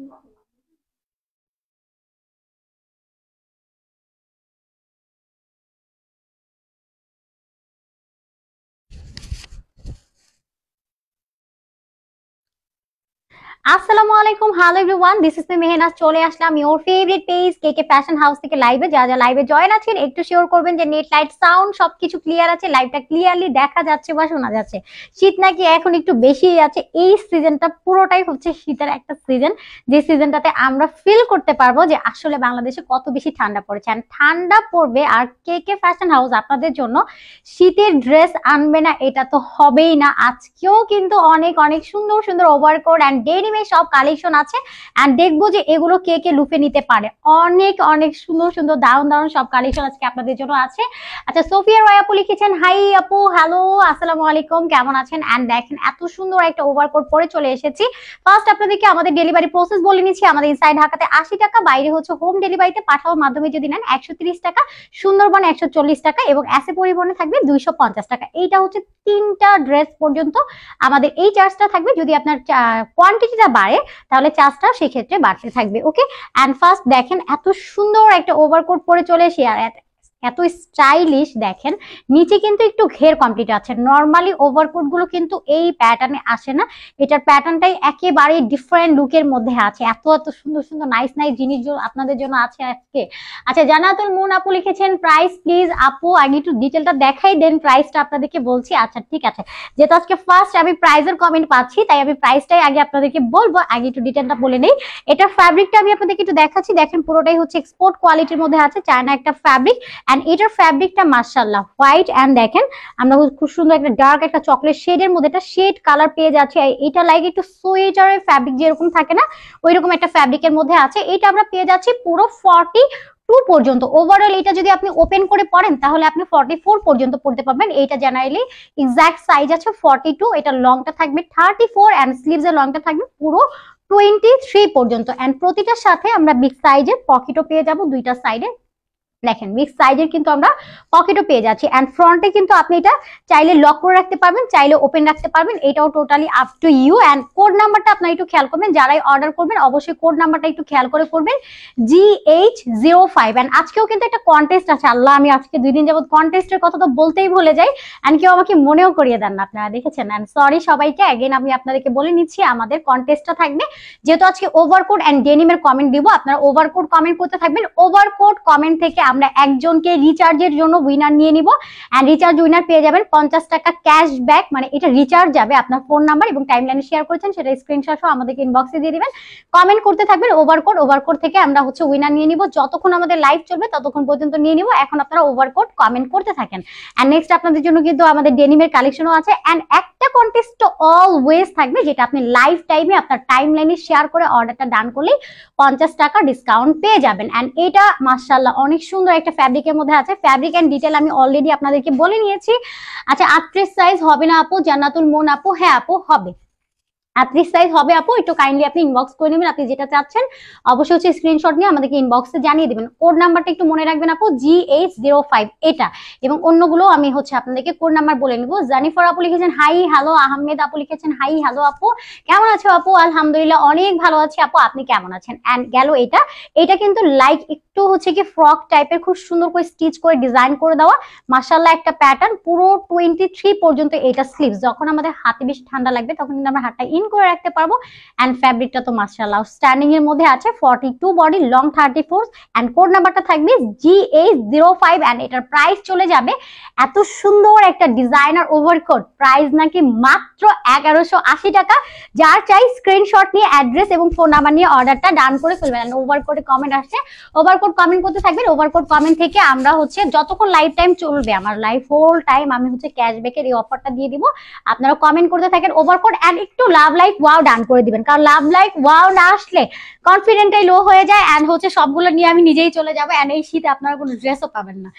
Mm-hmm. আসসালামু আলাইকুম hello this is me চলে আসলাম your favourite page KK fashion house থেকে লাইভে যা যা লাইভে জয়েন আছেন, একটু করবেন যে নেট লাইট সাউন্ড সবকিছু ক্লিয়ার আছে লাইভটা ক্লিয়ারলি দেখা যাচ্ছে বা শোনা যাচ্ছে। শীত নাকি এখন একটু বেশি আছে, এই সিজনটা পুরোটাই হচ্ছে শীতের একটা সিজন যে সিজনটাতে আমরা ফিল করতে পারব যে আসলে বাংলাদেশে কত বেশি ঠান্ডা পড়েছে। ঠান্ডা পড়বে আর কে কে ফ্যাশন হাউস আপনাদের জন্য, শীতের ড্রেস আনবে না, এটা তো হবেই না। আজকেও কিন্তু অনেক অনেক সুন্দর সুন্দর ওভারকোট অ্যান্ড ডেনিমে সব কালেকশন আছে অ্যান্ড দেখব যে এগুলো কে কে লুফে নিতে পারে। অনেক অনেক সুন্দর সুন্দর, দারুণ দারুণ সব কালেকশন আজকে আপনাদের জন্য আছে। আচ্ছা সোফিয়া রয় আপু লিখেছেন হাই আপু হ্যালো আসসালামু আলাইকুম, কেমন আছেন? অ্যান্ড দেখেন, এত সুন্দর একটা ওভারকোট পরে চলে এসেছি। ফার্স্ট আপনাদেরকে আমাদের ডেলিভারি প্রসেস বলে নিচ্ছি। আমাদের ইনসাইড ঢাকাতে আশি টাকা, বাইরে হচ্ছে হোম ডেলিভারিতে পাঠাওয়ার মাধ্যমে যদি নেন, একশো ত্রিশ টাকা, সুন্দরবন একশো টাকা, এবং অ্যাসে পরিবহনে থাকবে দুইশো পঞ্চাশ টাকা। এইটা হচ্ছে তিনটা ড্রেস পর্যন্ত আমাদের এই চার্জটা থাকবে। যদি আপনার কোয়ান্টিটিটা বাড়ে, তাহলে চার্জটা সেক্ষেত্রে বাড়তে থাকবে ওকে অ্যান্ড ফার্স্ট দেখেন এত সুন্দর একটা ওভারকোট পরে চলে এসে আর এত স্টাইলিশ দেখেন, নিচে কিন্তু একটু ঘের কমপ্লিট আছে। নর্মালি ওভারকোটগুলো কিন্তু এই প্যাটার্নে আসে না। এটার প্যাটার্নটাই একেবারে ডিফারেন্ট লুকের মধ্যে আছে। এত এত সুন্দর সুন্দর নাইস নাইস জিনিস আপনাদের জন্য আছে আজকে। আচ্ছা জানাতুল মুন আপু লিখেছেন প্রাইস প্লিজ আপু আগে একটু ডিটেলটা দেখাই দেন প্রাইসটা আপনাদেরকে বলছি। আচ্ছা ঠিক আছে। যেহেতু আজকে ফার্স্ট আমি প্রাইজের কমেন্ট পাচ্ছি, তাই আমি প্রাইসটাই আগে আপনাদেরকে বলব। আগে একটু ডিটেলটা বলে নেই। এটা ফ্যাব্রিকটা আমি আপনাদেরকে একটু দেখাচ্ছি। দেখেন পুরোটাই হচ্ছে এক্সপোর্ট কোয়ালিটির মধ্যে আছে। চায়না একটা ফ্যাব্রিক অ্যান্ড এটার ফ্যাব্রিকটা মার্শাল্লাহ হোয়াইট অ্যান্ড দেখেন, আমরা খুব সুন্দর একটা ডার্ক একটা চকলেট শেডের মধ্যে একটা শেড কালার পেয়ে যাচ্ছি। এটা লাইক একটু সোয়েটারের ফ্যাব্রিক যেরকম থাকে না ওই রকম একটা ফ্যাব্রিকের মধ্যে আছে। এটা আমরা পেয়ে যাচ্ছি পুরো ফর্টি টু পর্যন্ত। ওভারঅল এটা যদি আপনি ওপেন করে পড়েন, তাহলে আপনি ফর্টি ফোর পর্যন্ত পড়তে পারবেন। এইটা জেনারেলি এক্সাক্ট সাইজ আছে ফর্টি টু এটা লংটা থাকবে থার্টি ফোর অ্যান্ড স্লিভস এর লংটা থাকবে পুরো টোয়েন্টি থ্রি পর্যন্ত। অ্যান্ড প্রতিটার সাথে আমরা বিগ সাইজের পকেটও পেয়ে যাব দুইটা সাইডে দেখেন মিক্স সাইজের কিন্তু আমরা পকেটও পেয়ে যাচ্ছি অ্যান্ড ফ্রন্টে কিন্তু আপনি এটা চাইলে লক করে রাখতে পারবেন, চাইলে ওপেন রাখতে পারবেন, এটাও totally up to you and code নাম্বারটা আপনার একটু খেয়াল করবেন, যারাই অর্ডার করবেন অবশ্যই কোড নাম্বারটা একটু খেয়াল করে করবেন G H zero five and আজকেও কিন্তু একটা কন্টেস্ট আছে, আল্লাহ আমি আজকে দুই দিন যাবত কন্টেস্টের কথা তো বলতেই ভুলে যাই অ্যান্ড কেউ আমাকে মনেও করিয়ে দেন না, আপনারা দেখেছেন অ্যান্ড সরি সবাইকে অ্যাগেন আমি আপনাদেরকে বলে নিচ্ছি, আমাদের কন্টেস্টটা থাকবে, যেহেতু আজকে ওভারকোড অ্যান্ড ডেনিমের কমেন্ট দিব, আপনারা ওভারকোড কমেন্ট করতে থাকবেন ওভারকোড কমেন্ট থেকে আমরা একজনকে রিচার্জের জন্য উইনার নিয়ে নিব। অ্যান্ড রিচার্জ উইনার পেয়ে যাবেন পঞ্চাশ টাকা ক্যাশব্যাক মানে এটা রিচার্জ যাবে আপনার ফোন নাম্বার এবং টাইম লাইনে শেয়ার করেছেন, সেটা স্ক্রিনশট সহ আমাদেরকে ইনবক্সে দিয়ে দিবেন। কমেন্ট করতে থাকবেন ওভারকোড ওভারকোড থেকে আমরা হচ্ছে উইনার নিয়ে নিব। যতক্ষণ আমাদের লাইভ চলবে, ততক্ষণ পর্যন্ত নিয়ে নিব। এখন আপনারা ওভারকোড কমেন্ট করতে থাকেন। অ্যান্ড নেক্সট আপনাদের জন্য কিন্তু আমাদের ডেনিমের কালেকশনও আছে। অ্যান্ড একটা কন্টেস্ট তো অলওয়েজ থাকবে, যেটা আপনি লাইভ টাইমে আপনার টাইম লাইনে শেয়ার করে অর্ডারটা ডান করলেই পঞ্চাশ টাকা ডিসকাউন্ট পেয়ে যাবেন। অ্যান্ড এটা মার্শাল্লাহ অনেক সুন্দর একটা ফ্যাব্রিকের মধ্যে আছে। ফ্যাব্রিক এন্ড ডিটেল আমি অলরেডি আপনাদেরকে বলে নিয়েছি। আচ্ছা আটত্রিশ সাইজ হবে না আপু? জান্নাতুল মন আপু? হ্যাঁ আপু, হবে। আটত্রিশ সাইজ হবে আপু, একটু কাইন্ডলি আপনি ইনবক্স করে নেবেন, আপনি যেটা চাচ্ছেন, অবশ্যই হচ্ছে স্ক্রিনশট নিয়ে আমাদেরকে ইনবক্সে জানিয়ে দেবেন। কোড নাম্বারটা একটু মনে রাখবেন আপু জি এইচ জিরো ফাইভ এটা। এবং অন্যগুলো আমি হচ্ছে আপনাদেরকে কোড নাম্বার বলে নিব। জানিফর আপু লিখেছেন হাই হ্যালো আহমেদ আপু লিখেছেন হাই হ্যালো আপু। কেমন আছো আপু? আলহামদুলিল্লাহ, অনেক ভালো আছি আপু, আপনি কেমন আছেন? অ্যান্ড গেল এটা। এটা কিন্তু লাইক একটু হচ্ছে কি ফ্রক টাইপের খুব সুন্দর করে স্টিচ করে ডিজাইন করে দেওয়া। মাসাল্লাহ একটা প্যাটার্ন পুরো টোয়েন্টি পর্যন্ত এটা স্লিভস যখন আমাদের হাতে বেশি ঠান্ডা লাগবে, তখন কিন্তু আমরা হাতটা ইন করে রাখতে পারব। অ্যান্ড ফ্যাব্রিকটা তো মাসাল্লাহ স্ট্যান্ডিং এর মধ্যে আছে forty two body long thirty four and code নাম্বারটা থাকবে G H zero five and এটার প্রাইস চলে যাবে। এত সুন্দর একটা ডিজাইনার ওভারকোট প্রাইস নাকি মাত্র এগারোশো আশি টাকা। যার চাই স্ক্রিনশট নিয়ে অ্যাড্রেস এবং ফোন নাম্বার নিয়ে অর্ডারটা ডান করে ফেলবেন। অ্যান্ড ওভারকোটে কমেন্ট আসছে। ওভারকোট কমেন্ট করতে থাকবেন। ওভারকোট কমেন্ট থেকে আমরা হচ্ছে যতক্ষণ লাইফ টাইম চলবে, আমার লাইফ হোল টাইম আমি হচ্ছে ক্যাশব্যাকের এই অফারটা দিয়ে দিব। আপনারা কমেন্ট করতে থাকেন। ওভারকোট অ্যান্ড একটু লাভ লাইক ওয়াও ডান করে দিবেন। কারণ লাভ লাইক ওয়াও না আসলে কনফিডেন্টটাই লো হয়ে যায় অ্যান্ড হচ্ছে সবগুলো নিয়ে আমি নিজেই চলে যাব অ্যান্ড এই শীতে আপনারা কোনো ড্রেসও পাবেন না।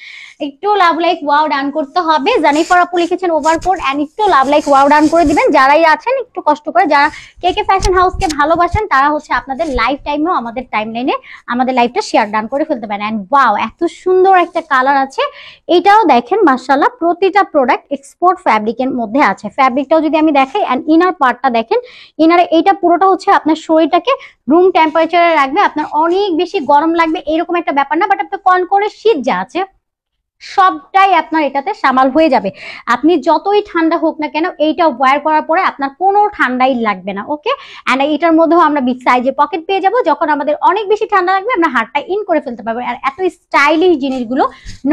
একটু লাভ লাইক ওয়াও ডান করতে হবে। জানিফার আপু লিখেছেন ওভার ওভারকোট অ্যান্ড একটু লাভ লাইক ওয়াও ডান করে দিবেন। যারাই আছেন, একটু কষ্ট করে যারা কে কে ফ্যাশন হাউসকে ভালোবাসেন, তারা হচ্ছে আপনাদের লাইফ টাইমেও আমাদের টাইম লাইনে আমাদের লাইফটা শেয়ার ডান করে ফেলতে পারেন। অ্যান্ড ওয়াও এত সুন্দর একটা কালার আছে। এটাও দেখেন মার্শাল্লাহ প্রতিটা প্রোডাক্ট এক্সপোর্ট ফ্যাব্রিকের মধ্যে আছে। ফ্যাব্রিকটাও যদি আমি দেখাই অ্যান্ড ইনার পার্টটা দেখেন ইনারে এইটা পুরোটা হচ্ছে আপনার শরীরটাকে রুম টেম্পারেচারে রাখবে, আপনার অনেক বেশি গরম লাগবে, এরকম একটা ব্যাপার না বাট আপনার কন করে শীত যা আছে সবটাই আপনার এটাতে সামাল হয়ে যাবে। আপনি যতই ঠান্ডা হোক না কেন, এইটা ওয়্যার করার পরে আপনার কোনো ঠান্ডাই লাগবে না ওকে অ্যান্ড এটার মধ্যেও আমরা বিগ সাইজে পকেট পেয়ে যাব, যখন আমাদের অনেক বেশি ঠান্ডা লাগবে, আমরা হাতটা ইন করে ফেলতে পারব। আর এত স্টাইলিশ জিনিসগুলো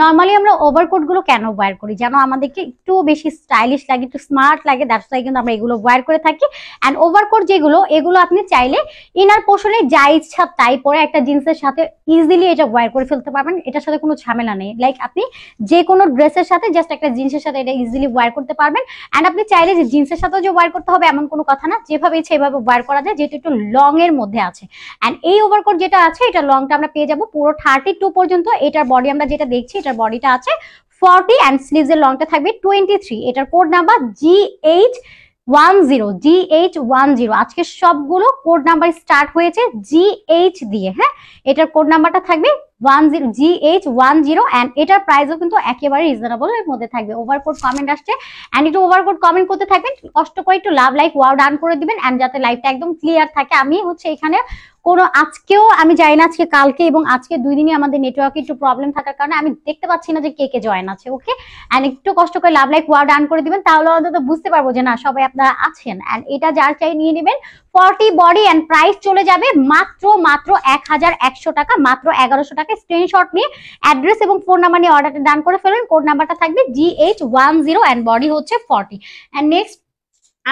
নর্মালি আমরা ওভারকোটগুলো কেন ওয়্যার করি? যেন আমাদেরকে একটু বেশি স্টাইলিশ লাগে, একটু স্মার্ট লাগে দ্যাটস ওয়াই কিন্তু আমরা এগুলো ওয়্যার করে থাকি। অ্যান্ড ওভারকোট যেগুলো, এগুলো আপনি চাইলে ইনার পোর্শনে যা ইচ্ছা তাই পরে একটা জিন্সের সাথে ইজিলি এটা ওয়্যার করে ফেলতে পারবেন, এটার সাথে কোনো ঝামেলা নেই। লাইক আপনি যে কোনো ড্রেসের সাথে জাস্ট একটা জিন্সের সাথে এটা ইজিলি ওয়ার করতে পারবেন। অ্যান্ড আপনি চাইলে যে জিন্সের সাথেও যে ওয়ার করতে হবে, এমন কোনো কথা না, যেভাবে ইচ্ছে এভাবে ওয়ার করা যায়, যেটা একটু লং এর মধ্যে আছে। অ্যান্ড এই ওভারকোট যেটা আছে, এটা লংটা আমরা পেয়ে যাব পুরো থার্টি টু পর্যন্ত। এটার বডি আমরা যেটা দেখছি, এটার বডিটা আছে ফর্টি অ্যান্ড স্লিভস এর লংটা থাকবে টোয়েন্টি থ্রি এটার code number G H one zero G H one zero আজকে সবগুলো কোড নাম্বার স্টার্ট হয়েছে জি এইচ দিয়ে হ্যাঁ? এটার কোড নাম্বারটা থাকবে one zero G H one zero and এটার কিন্তু একেবারে মধ্যে থাকবে। কমেন্ট আসছে। অ্যান্ড ওভারকোড কমেন্ট করতে কষ্ট করে একটু লাভ লাইক ওয়াও ডান করে দিবেন। অ্যান্ড যাতে লাইফটা একদম ক্লিয়ার থাকে। আমি হচ্ছে এখানে কোনো আজকেও, আমি জানি না আজকে কালকে এবং আজকে দুই দিনই আমাদের নেটওয়ার্কে একটু প্রবলেম থাকার কারণে আমি দেখতে পাচ্ছি না যে কে কে জয়েন আছে ওকে অ্যান্ড একটু কষ্ট করে লাভ লাইক ওয়াও ডান করে দিবেন, তাহলে অন্তত বুঝতে পারব যে না, সবাই আপনারা আছেন। অ্যান্ড এটা যার চাই নিয়ে নেবেন ফর্টি বডি অ্যান্ড প্রাইস চলে যাবে মাত্র মাত্র এক হাজার একশো টাকা, মাত্র এগারোশো টাকা। স্ক্রিনশট নিয়ে অ্যাড্রেস এবং ফোন নাম্বার নিয়ে অর্ডারটা ডান করে ফেলবেন কোড নাম্বারটা থাকবে G H one zero and body হচ্ছে ফর্টি অ্যান্ড নেক্সট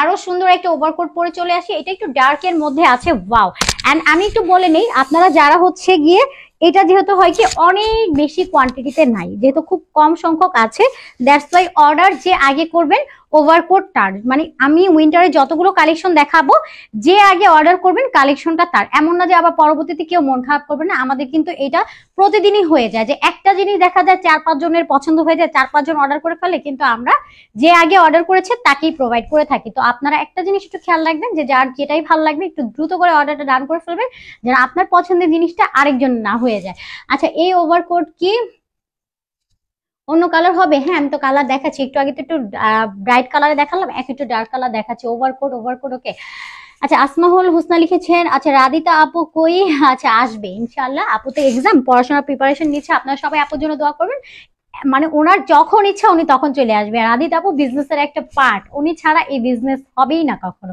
আরও সুন্দর একটা ওভারকোট পরে চলে আসি। এটা একটু ডার্ক এর মধ্যে আছে ওয়াও অ্যান্ড আমি একটু বলে নেই, আপনারা যারা হচ্ছে গিয়ে এটা যেহেতু হয় কি অনেক বেশি কোয়ান্টিটিতে নাই, যেহেতু খুব কম সংখ্যক আছে দ্যাটস ওয়াই অর্ডার যে আগে করবেন ওভারকোট তার। মানে আমি উইন্টারে যতগুলো কালেকশন দেখাবো, যে আগে অর্ডার করবেন কালেকশনটা তার। এমন না যে আবার পরবর্তীতে কেউ মন খারাপ করবে না, আমাদের কিন্তু এটা প্রতিদিনই হয়ে যায়। যে একটা জিনিস দেখা যায় চার পাঁচ জনের পছন্দ হয়ে যায়, চার পাঁচজন অর্ডার করে ফেলে, কিন্তু আমরা যে আগে অর্ডার করেছে তাকেই প্রোভাইড করে থাকি। তো আপনারা একটা জিনিস একটু খেয়াল রাখবেন, যে যার যেটাই ভালো লাগবে, একটু দ্রুত করে অর্ডারটা ডান করে ফেলবেন, যেন আপনার পছন্দের জিনিসটা আরেকজন না হয়ে যায়। আচ্ছা এই ওভারকোট কি অন্য কালার হবে? হ্যাঁ আমি তো কালার দেখাচ্ছি। একটু আগে তো একটু ব্রাইট কালারে দেখালাম এক একটু ডার্ক কালার দেখাচ্ছি। ওভারকোট ওভারকোট ওকে আচ্ছা আসমাহুল হোসনা লিখেছেন আচ্ছা রাধিতা আপু কই? আচ্ছা আসবে ইনশাল্লাহ আপু তো এক্সাম পড়াশোনার প্রিপারেশন নিচ্ছে। আপনারা সবাই আপুর জন্য দোয়া করবেন। মানে ওনার যখন ইচ্ছা উনি তখন চলে আসবে। আর আদিত আপু বিজনেসের একটা পার্ট উনি ছাড়া এই বিজনেস হবেই না কখনো।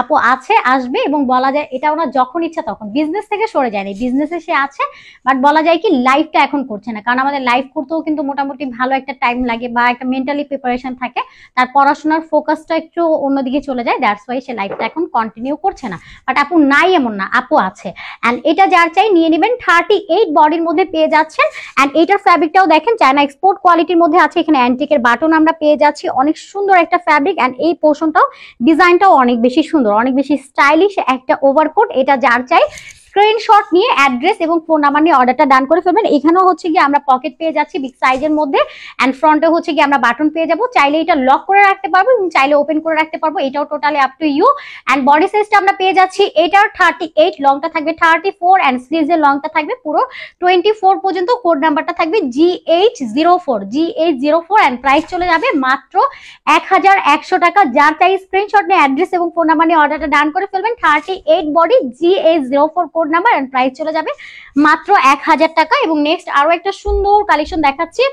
আপু আছে, আসবে এবং বলা যায় এটা ওনার যখন ইচ্ছা তখন। বিজনেস থেকে সরে যায়নি। বিজনেসে সে আছে বাট বলা যায় কি লাইফটা এখন করছে না। কারণ আমাদের লাইফ করতেও কিন্তু মোটামুটি ভালো একটা টাইম লাগে বা একটা মেন্টালি প্রিপারেশন থাকে। তার পড়াশোনার ফোকাসটা একটু অন্যদিকে চলে যায়। দ্যাটস ওয়াই সে লাইফটা এখন কন্টিনিউ করছে না। বাট আপু নাই এমন না, আপু আছে। অ্যান্ড এটা যার চাই নিয়ে নেবেন থার্টি এইট বডির মধ্যে পেয়ে যাচ্ছেন। অ্যান্ড এইটার ফ্যাব্রিকটাও দেখেন চায়না এক্সপোর্ট কোয়ালিটির মধ্যে আছে। এখানে অ্যান্টিকের বাটন আমরা পেয়ে যাচ্ছি। অনেক সুন্দর একটা ফ্যাব্রিক অ্যান্ড এই পোর্শনটাও ডিজাইনটাও অনেক বেশি সুন্দর, অনেক বেশি স্টাইলিশ একটা ওভারকোট এটা যার চাই স্ক্রিনশট নিয়ে অ্যাড্রেস এবং ফোন নাম্বার নিয়ে অর্ডারটা ডান করে ফেলবেন। এখানেও হচ্ছে গিয়ে আমরা পকেট পেয়ে যাচ্ছি বিগ সাইজের মধ্যে অ্যান্ড ফ্রন্টে হচ্ছে গিয়ে আমরা বাটন পেয়ে যাব। চাইলে এটা লক করে রাখতে পারব এবং চাইলে ওপেন করে রাখতে পারব। এটাও totally up to you and body সাইজটা আমরা পেয়ে যাচ্ছি। এটার থার্টি এইট লংটা থাকবে। থার্টি ফোর অ্যান্ড স্লিভসের লংটা থাকবে। পুরো টোয়েন্টি ফোর পর্যন্ত কোড নাম্বারটা থাকবে G H zero four G H zero four and price চলে যাবে মাত্র এক হাজার একশো টাকা। যার চাই স্ক্রিনশট নিয়ে অ্যাড্রেস এবং ফোন নাম্বার নিয়ে অর্ডারটা ডান করে ফেলবেন। Thirty eight body G H zero four code number and price চলে যাবে মাত্র এক হাজার টাকা। এবং নেক্সট আরও একটা সুন্দর কালেকশন দেখাচ্ছি।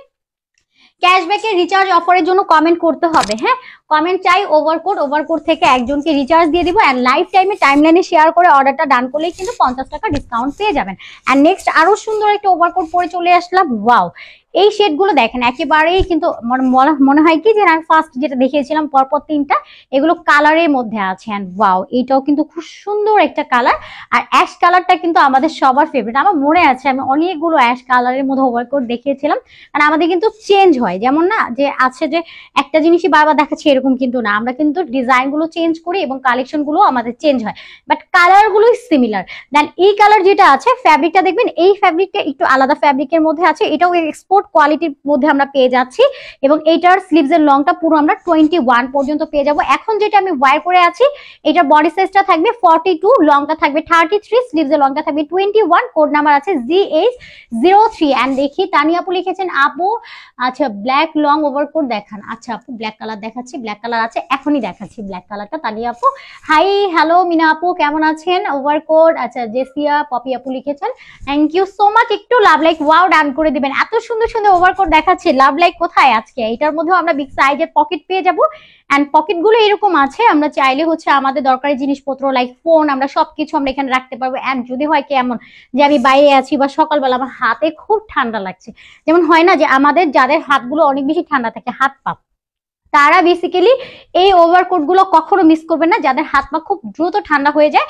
ক্যাশব্যাকের রিচার্জ অফারের জন্য কমেন্ট করতে হবে হ্যাঁ? কমেন্ট চাই ওভারকোড ওভারকোড থেকে একজনকে রিচার্জ দিয়ে দিব অ্যান্ড লাইফ টাইমে টাইমলাইনে শেয়ার করে অর্ডারটা ডান করলেই কিন্তু পঞ্চাশ টাকা ডিসকাউন্ট পেয়ে যাবেন। অ্যান্ড নেক্সট আরও সুন্দর একটা ওভারকোড পরে চলে আসলাম ওয়াও এই শেডগুলো দেখেন, একেবারেই কিন্তু মনে হয় কি যে আমি ফার্স্ট যেটা দেখিয়েছিলাম, পরপর তিনটা, এগুলো কালারের মধ্যে আছে অ্যান্ড ওয়াও এইটাও কিন্তু খুব সুন্দর একটা কালার আর অ্যাশ কালারটা কিন্তু আমাদের সবার ফেভারিট আমার মনে আছে, আমি অনেকগুলো অ্যাশ কালারের মধ্যে ওভারকোট দেখিয়েছিলাম। কারণ আমাদের কিন্তু চেঞ্জ হয়। যেমন না, যে আছে যে একটা জিনিসই বারবার দেখাচ্ছি এরকম কিন্তু না। আমরা কিন্তু ডিজাইনগুলো চেঞ্জ করি এবং কালেকশনগুলো আমাদের চেঞ্জ হয়। বাট কালারগুলো সিমিলার দেন এই কালার যেটা আছে ফ্যাব্রিকটা দেখবেন, এই ফ্যাব্রিকটা একটু আলাদা ফ্যাব্রিকের মধ্যে আছে। এটাও এক্সপোর্ট কোয়ালিটির মধ্যে আমরা পেয়ে যাচ্ছি। এবং এইটার স্লিভস এর লংটা পুরো আমরা টোয়েন্টি পর্যন্ত পেয়ে যাব। এখন যেটা আমি ওয়ার করে আছি এটার বডি সাইজটা থাকবে ফর্টি টু লংটা থাকবে থার্টি থ্রি স্লিভস এর লংটা থাকবে টোয়েন্টি ওয়ান কোড নাম্বার আছে G H zero three and দেখি তানিয়াপু লিখেছেন, আপু আচ্ছা ব্ল্যাক লং ওভারকোট দেখান। আচ্ছা আপু ব্ল্যাক কালার দেখাচ্ছি ব্ল্যাক ব্ল্যাক কালার আছে, এখনই দেখাচ্ছি ব্ল্যাক কালারটা তানিয়া আপু হাই হ্যালো মিনা আপু, কেমন আছেন? ওভারকোট আচ্ছা জেসিয়া, পপি আপু লিখেছেন। থ্যাংক ইউ সো মাচ একটু লাভ লাইক ওয়াও ডান করে দিবেন। এত সুন্দর সুন্দর ওভারকোট দেখাচ্ছে লাভ লাইক কোথায় আজকে? এটার মধ্যেও আমরা বিগ সাইজের পকেট পেয়ে যাব। অ্যান্ড পকেটগুলো এরকম আছে, আমরা চাইলে হচ্ছে আমাদের দরকারি জিনিসপত্র লাইক ফোন আমরা সবকিছু আমরা এখানে রাখতে পারব। অ্যান্ড যদি হয় কি এমন যে আমি বাইরে আছি বা সকালবেলা আমার হাতে খুব ঠান্ডা লাগছে। যেমন হয় না যে আমাদের যাদের হাতগুলো অনেক বেশি ঠান্ডা থাকে, হাত পা তারা বেসিক্যালি এই ওভারকোটগুলো কখনো মিস করবেন না, যাদের হাত পা খুব দ্রুত ঠান্ডা হয়ে যায়।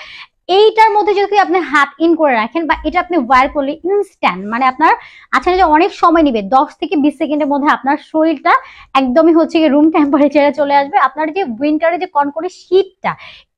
এইটার মধ্যে যদি আপনি হাত ইন করে রাখেন বা এটা আপনি ওয়ার করলে ইনস্ট্যান্ট মানে আপনার আচ্ছা যে অনেক সময় নিবে, দশ থেকে বিশ সেকেন্ডের মধ্যে আপনার শরীরটা একদমই হচ্ছে রুম টেম্পারেচারে চলে আসবে। আপনার যে উইন্টারে যে কনকনে শীতটা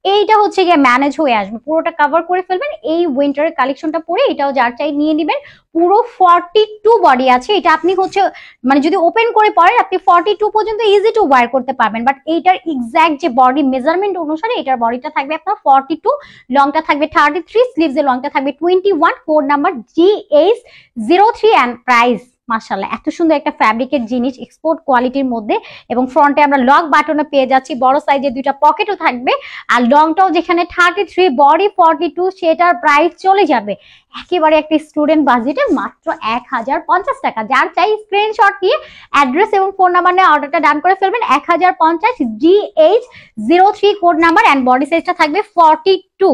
এইটা হচ্ছে গিয়ে ম্যানেজ হয়ে আসবে। পুরোটা কভার করে ফেলবেন, এই উইন্টারের কালেকশনটা পরে এটাও যার চাই নিয়ে নেবেন। পুরো ফর্টি টু বডি আছে, এটা আপনি হচ্ছে মানে যদি ওপেন করে পরেন, আপনি ফর্টি টু পর্যন্ত ইজি টু ওয়ার করতে পারবেন। বাট এইটার এক্স্যাক্ট যে বডি মেজারমেন্ট অনুসারে এটার বডিটা থাকবে আপনার ফর্টি টু লংটা থাকবে থার্টি থ্রি স্লিভস এর লংটা থাকবে twenty one code number G H zero three and price মাশাল্লাহ এত সুন্দর একটা ফ্যাব্রিকের জিনিস এক্সপোর্ট কোয়ালিটির মধ্যে এবং ফ্রন্টে আমরা লক বাটনে পেয়ে যাচ্ছি, বড় সাইজের দুইটা পকেটও থাকবে আর লংটাও যেখানে thirty three body forty two সেটার প্রাইস চলে যাবে। একেবারে একটা স্টুডেন্ট বাজেটে মাত্র এক হাজার পঞ্চাশ টাকা। যার চাই স্ক্রিনশট নিয়ে অ্যাড্রেস এবং ফোন নাম্বার নিয়ে অর্ডারটা ডান করে ফেলবেন, এক হাজার পঞ্চাশ G H zero three code number and body সাইজটা থাকবে forty two